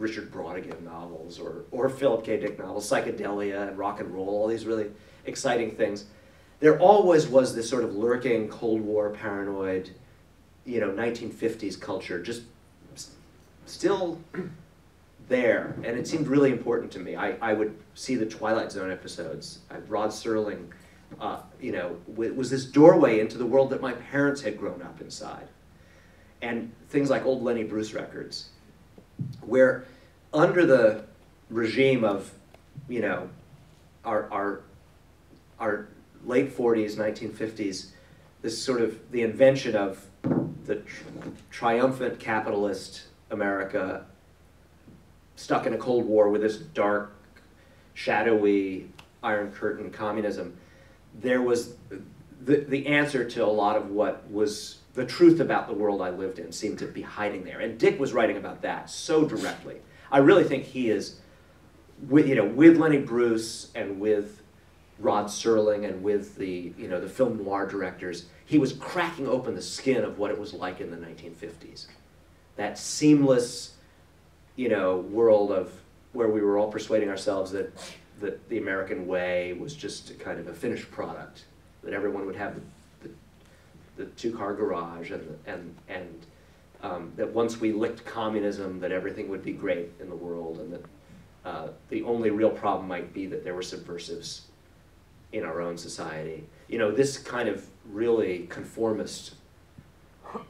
Richard Brautigan novels or, or Philip K. Dick novels, psychedelia and rock and roll, all these really exciting things. There always was this sort of lurking Cold War paranoid, you know, 1950s culture, just still there. And it seemed really important to me. I, I would see the Twilight Zone episodes. I, Rod Serling, uh, you know, was this doorway into the world that my parents had grown up inside. And things like old Lenny Bruce records where under the regime of, you know, our, our, our late 40s, 1950s, this sort of the invention of the tr- triumphant capitalist America stuck in a Cold War with this dark, shadowy Iron Curtain communism, there was the, the answer to a lot of what was the truth about the world I lived in seemed to be hiding there. And Dick was writing about that so directly. I really think he is, with, you know, with Lenny Bruce and with Rod Serling and with the, you know, the film noir directors, he was cracking open the skin of what it was like in the 1950s. That seamless, you know, world of where we were all persuading ourselves that, that the American way was just kind of a finished product, that everyone would have the, two-car garage and, and, and um, that once we licked communism, that everything would be great in the world, and that uh, the only real problem might be that there were subversives in our own society. You know, this kind of really conformist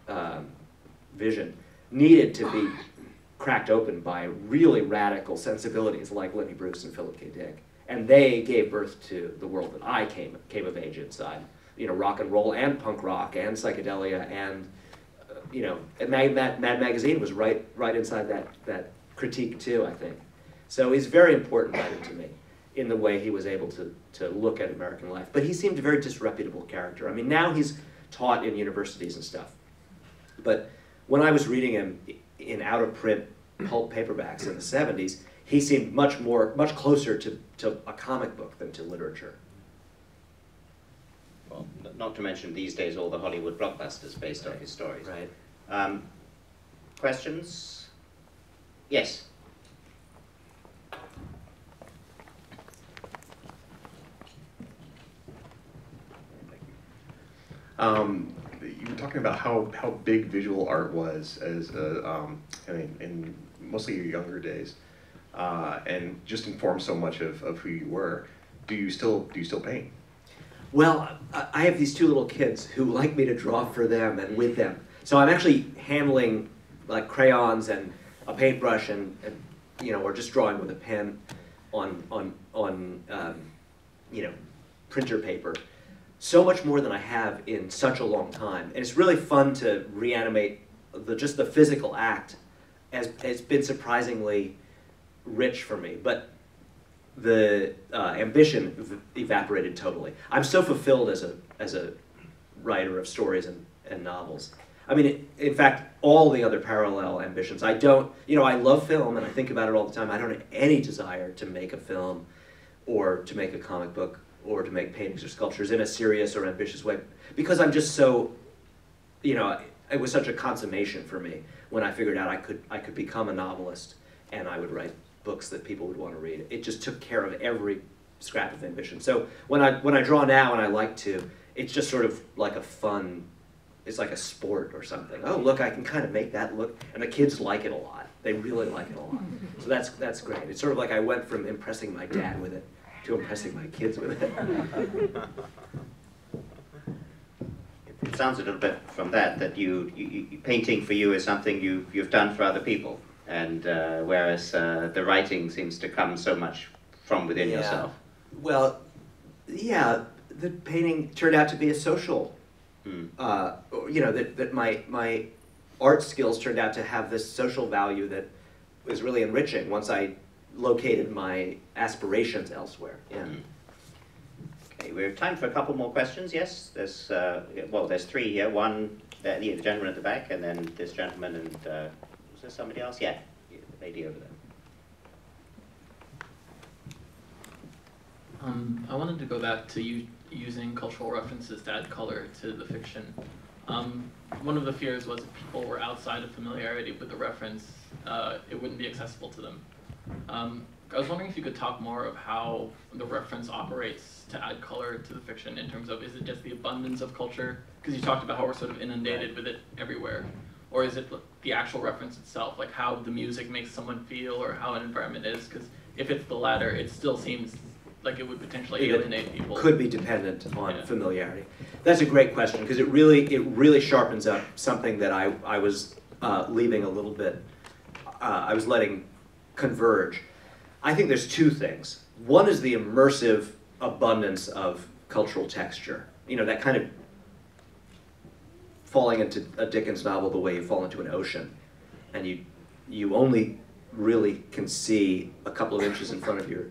um, vision needed to be cracked open by really radical sensibilities like Lenny Bruce and Philip K. Dick. And they gave birth to the world that I came, came of age inside. You know, rock and roll and punk rock and psychedelia and, uh, you know, Mad, Mad, Mad Magazine was right, right inside that, that critique too, I think. So he's a very important writer to me in the way he was able to, to look at American life. But he seemed a very disreputable character. I mean, now he's taught in universities and stuff. But when I was reading him in out of print pulp paperbacks in the 70s, he seemed much more, much closer to, to a comic book than to literature. Well, not to mention these days all the Hollywood blockbusters based on his stories. Right. Um, questions? Yes. Um, you were talking about how, how big visual art was as a, um, in, in mostly your younger days, uh, and just informed so much of, of who you were. Do you still do you still paint? Well, I have these two little kids who like me to draw for them and with them. So I'm actually handling like crayons and a paintbrush and, and you know, or just drawing with a pen on on on um, you know printer paper. So much more than I have in such a long time, and it's really fun to reanimate the just the physical act. It's been surprisingly rich for me, but the uh, ambition ev- evaporated totally. I'm so fulfilled as a as a writer of stories and, and novels. I mean, in fact, all the other parallel ambitions. I don't, you know, I love film and I think about it all the time. I don't have any desire to make a film or to make a comic book or to make paintings or sculptures in a serious or ambitious way because I'm just so, you know, it was such a consummation for me when I figured out I could I could become a novelist and I would write books that people would want to read. It just took care of every scrap of ambition. So when I when I draw now and I like to, it's just sort of like a fun. It's like a sport or something. Oh, look, I can kind of make that look, and the kids like it a lot. They really like it a lot. So that's that's great. It's sort of like I went from impressing my dad with it to impressing my kids with it. It sounds a little bit from that that you, you, you painting for you is something you you've done for other people, and uh, whereas uh, the writing seems to come so much from within Yeah. yourself. Well, yeah, the painting turned out to be a social Hmm. uh, you know that, that my my art skills turned out to have this social value that was really enriching once I located my aspirations elsewhere. Yeah. Mm. Okay, we have time for a couple more questions, yes? There's, uh, well, there's three here. One, uh, the the gentleman at the back, and then this gentleman, and was there somebody else? Yeah, the lady over there. Um, I wanted to go back to you using cultural references to add color to the fiction. Um, one of the fears was if people were outside of familiarity with the reference, uh, it wouldn't be accessible to them. Um, I was wondering if you could talk more of how the reference operates to add color to the fiction in terms of is it just the abundance of culture? Because you talked about how we're sort of inundated with it everywhere. Or is it the actual reference itself, like how the music makes someone feel or how an environment is? Because if it's the latter, it still seems like it would potentially It alienate people. Could be dependent on Yeah. familiarity. That's a great question, because it really, it really sharpens up something that I, I was uh, leaving a little bit, uh, I was letting converge. I think there's two things. One is the immersive abundance of cultural texture. You know, that kind of falling into a Dickens novel the way you fall into an ocean, and you, you only really can see a couple of inches in front of your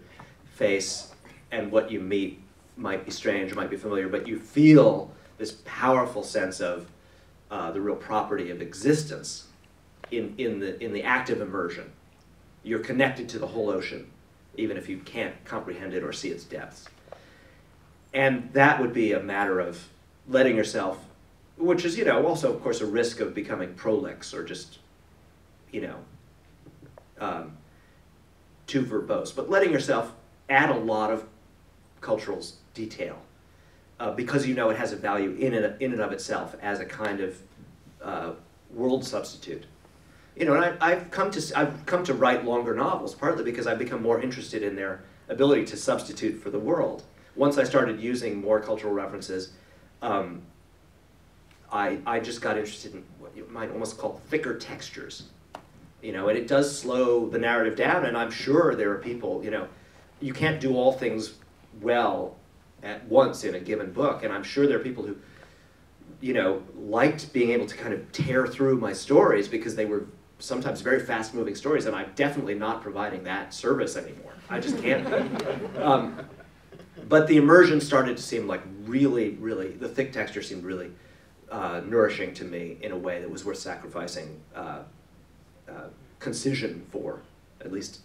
face, and what you meet might be strange, might be familiar, but you feel this powerful sense of uh, the real property of existence in, in, the, in the active immersion. You're connected to the whole ocean, even if you can't comprehend it or see its depths. And that would be a matter of letting yourself, which is, you know, also, of course, a risk of becoming prolix or just, you know, um, too verbose, but letting yourself add a lot of cultural detail uh, because you know it has a value in and, in and of itself as a kind of uh, world substitute. You know, and I, I've come to I've come to write longer novels partly because I've become more interested in their ability to substitute for the world. Once I started using more cultural references, um, I I just got interested in what you might almost call thicker textures. You know, and it does slow the narrative down, and I'm sure there are people, you know, you can't do all things well at once in a given book, and I'm sure there are people who, you know, liked being able to kind of tear through my stories because they were sometimes very fast-moving stories, and I'm definitely not providing that service anymore. I just can't. um, but the immersion started to seem like really, really, the thick texture seemed really uh, nourishing to me in a way that was worth sacrificing uh, uh, concision for, at least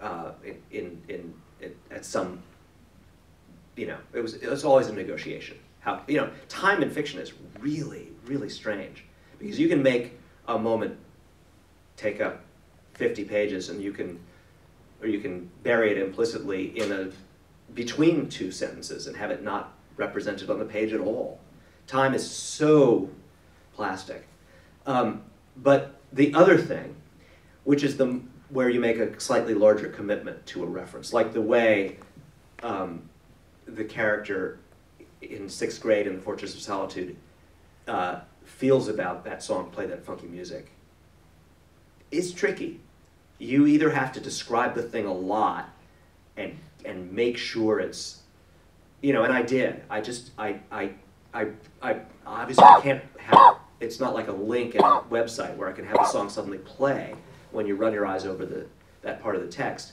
uh, in, in, in, in, at some, you know, it was, it was always a negotiation. How, you know, time in fiction is really, really strange because you can make a moment take up 50 pages and you can, or you can bury it implicitly in a, between two sentences and have it not represented on the page at all. Time is so plastic. Um, but the other thing, which is the where you make a slightly larger commitment to a reference, like the way um, the character in sixth grade in The Fortress of Solitude uh, feels about that song, Play That Funky Music, is tricky. You either have to describe the thing a lot and, and make sure it's, you know, and I did. I just, I, I, I, I obviously can't have, it's not like a link in a website where I can have a song suddenly play when you run your eyes over the, that part of the text.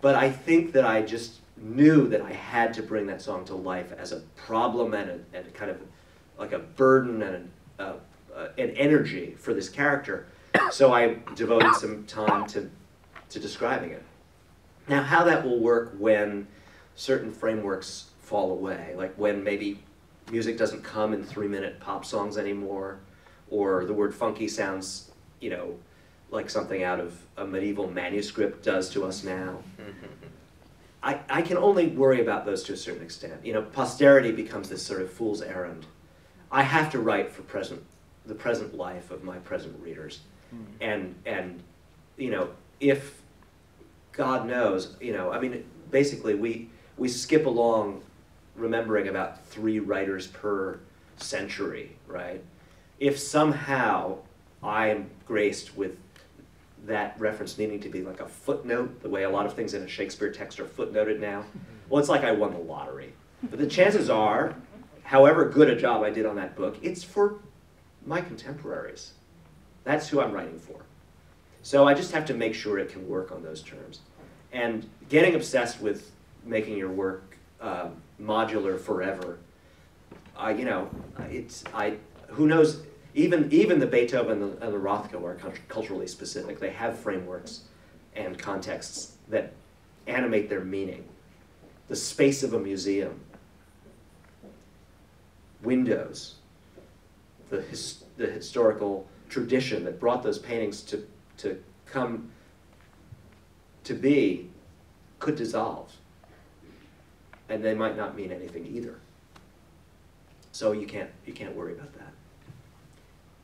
But I think that I just knew that I had to bring that song to life as a problem and, a, and kind of like a burden and a, an energy for this character. So I devoted some time to, to describing it. Now, how that will work when certain frameworks fall away, like when maybe music doesn't come in three minute pop songs anymore, or the word funky sounds, you know, like something out of a medieval manuscript does to us now. I, I can only worry about those to a certain extent. You know, posterity becomes this sort of fool's errand. I have to write for present, the present life of my present readers. Hmm. And, and, you know, if God knows, you know, I mean, basically we, we skip along remembering about three writers per century, right? If somehow I am graced with that reference needing to be like a footnote, the way a lot of things in a Shakespeare text are footnoted now, well, it's like I won the lottery. But the chances are, however good a job I did on that book, it's for my contemporaries. That's who I'm writing for. So I just have to make sure it can work on those terms. And getting obsessed with making your work um, modular forever. I, you know, it's, I, who knows, even, even the Beethoven and the, and the Rothko are culturally specific. They have frameworks and contexts that animate their meaning. The space of a museum, windows, the, his, the historical tradition that brought those paintings to, to come to be could dissolve. And they might not mean anything either. So you can't, you can't worry about that.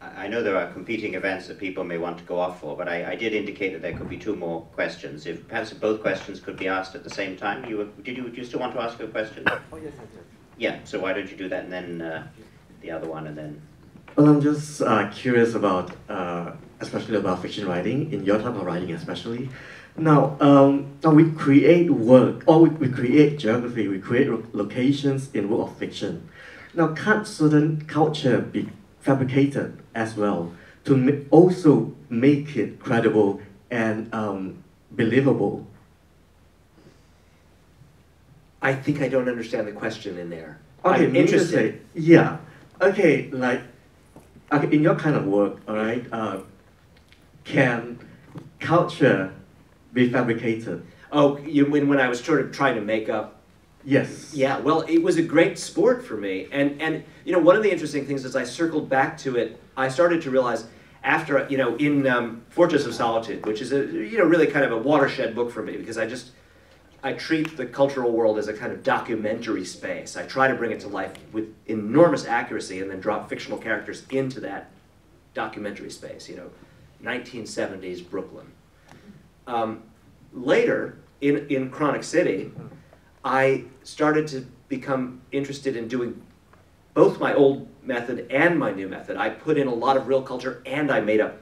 I I know there are competing events that people may want to go off for, but I, I did indicate that there could be two more questions. If perhaps if both questions could be asked at the same time, you, were- did you, do you still want to ask a question? Oh, yes, yes, yes. Yeah, so why don't you do that and then uh, the other one and then, Well, I'm just uh, curious about, uh, especially about fiction writing, in your type of writing especially. Now, um, now we create work, or we, we create geography, we create locations in work of fiction. Now, can't certain culture be fabricated as well to ma- also make it credible and um, believable? I think I don't understand the question in there. Okay, I'm interested. yeah. Okay, like okay, in your kind of work, all right, uh, can culture be fabricated? Oh, you when when I was sort of trying to make up Yes. Yeah, well, it was a great sport for me, and and you know one of the interesting things is I circled back to it. I started to realize after you know in um, Fortress of Solitude, which is a you know really kind of a watershed book for me because I just I treat the cultural world as a kind of documentary space. I try to bring it to life with enormous accuracy, and then drop fictional characters into that documentary space. You know, 1970s Brooklyn. Um, later in in Chronic City. I started to become interested in doing both my old method and my new method. I put in a lot of real culture and I made up,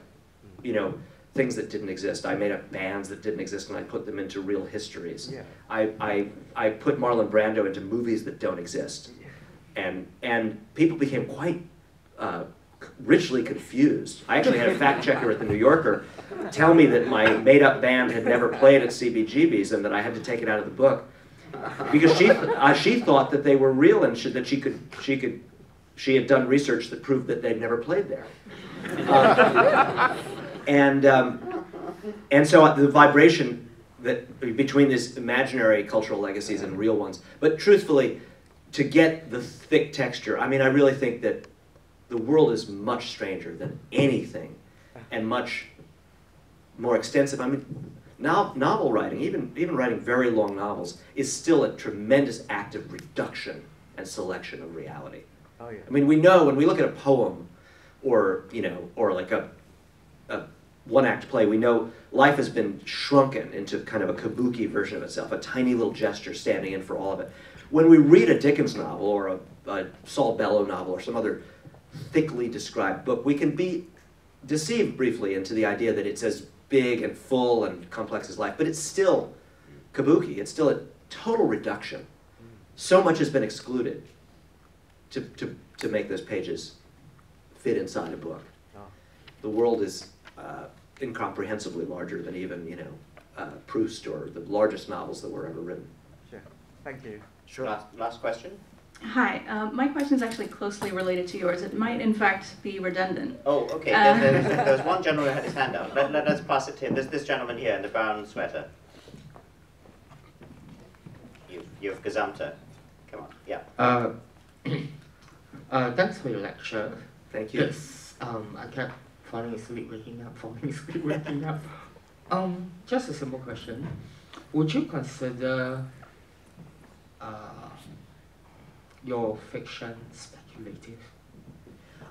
you know, things that didn't exist. I made up bands that didn't exist and I put them into real histories. Yeah. I, I, I put Marlon Brando into movies that don't exist. And, and people became quite uh, richly confused. I actually had a fact checker at the New Yorker tell me that my made up band had never played at CBGB's and that I had to take it out of the book because she uh, she thought that they were real and she, that she could she could she had done research that proved that they'd never played there Um, and um, and so the vibration that between these imaginary cultural legacies and real ones but truthfully to get the thick texture i mean i really think that the world is much stranger than anything and much more extensive i mean no, novel writing, even, even writing very long novels, is still a tremendous act of reduction and selection of reality. Oh yeah. I mean, we know when we look at a poem, or you know, or like a, a one-act play, we know life has been shrunken into kind of a kabuki version of itself, a tiny little gesture standing in for all of it. When we read a Dickens novel or a, a Saul Bellow novel or some other thickly described book, we can be deceived briefly into the idea that it's as big and full and complex as life, but it's still kabuki. It's still a total reduction. So much has been excluded to, to, to make those pages fit inside a book. Oh. The world is uh, incomprehensibly larger than even, you know, uh, Proust or the largest novels that were ever written. Sure. Thank you. last, last question? Hi, um, my question is actually closely related to yours. It might, in fact, be redundant. Oh, okay, Uh, there, there, there was one gentleman who had his hand up. Let, let us pass it to him. There's this gentleman here in the brown sweater. You, you've Gesandter. Come on, yeah. Uh, uh, thanks for your lecture. Thank you. Yes, um, I kept falling asleep, waking up, falling asleep, waking up. Um, just a simple question. Would you consider uh, your fiction speculative?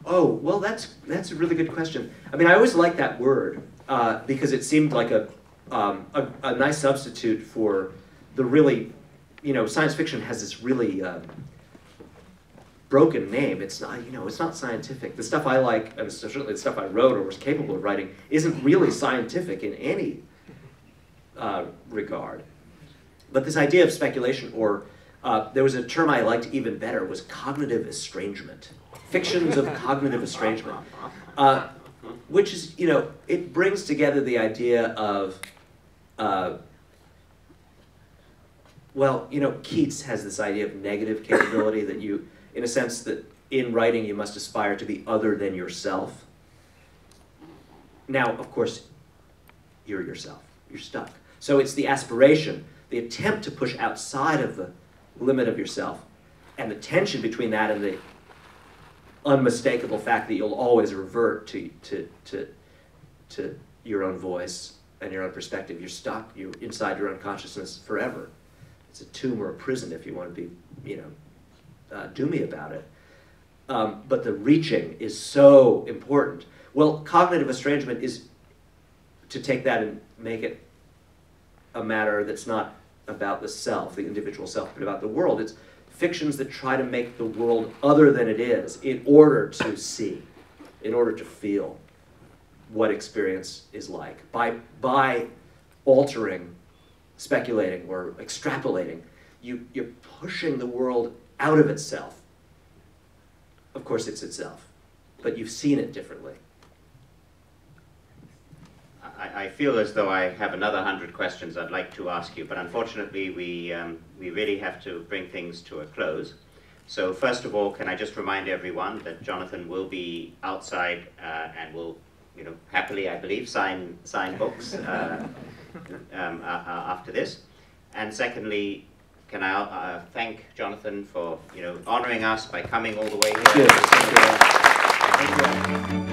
Oh, well, that's, that's a really good question. I mean, I always liked that word uh, because it seemed like a, um, a, a nice substitute for the really, you know, science fiction has this really uh, broken name. It's not, you know, it's not scientific. The stuff I like, and certainly the stuff I wrote or was capable of writing, isn't really scientific in any uh, regard. But this idea of speculation, or uh, there was a term I liked even better, was cognitive estrangement. Fictions of cognitive estrangement. Uh, which is, you know, it brings together the idea of uh, well, you know, Keats has this idea of negative capability that you, in a sense, that in writing you must aspire to be other than yourself. Now, of course, you're yourself. You're stuck. So it's the aspiration, the attempt to push outside of the limit of yourself, and the tension between that and the unmistakable fact that you'll always revert to, to, to, to your own voice and your own perspective. You're stuck. You're inside your own consciousness forever. It's a tomb or a prison if you want to be, you know, uh, doomy about it. Um, but the reaching is so important. Well, cognitive estrangement is to take that and make it a matter that's not about the self, the individual self, but about the world. It's fictions that try to make the world other than it is in order to see, in order to feel what experience is like. By, by altering, speculating, or extrapolating, you, you're pushing the world out of itself. Of course, it's itself, but you've seen it differently. I, I feel as though I have another hundred questions I'd like to ask you, but unfortunately we, um, we really have to bring things to a close. So first of all, can I just remind everyone that Jonathan will be outside uh, and will, you know, happily, I believe, sign, sign books uh, um, uh, uh, after this. And secondly, can I uh, thank Jonathan for, you know, honoring us by coming all the way here. Thank you. Thank you.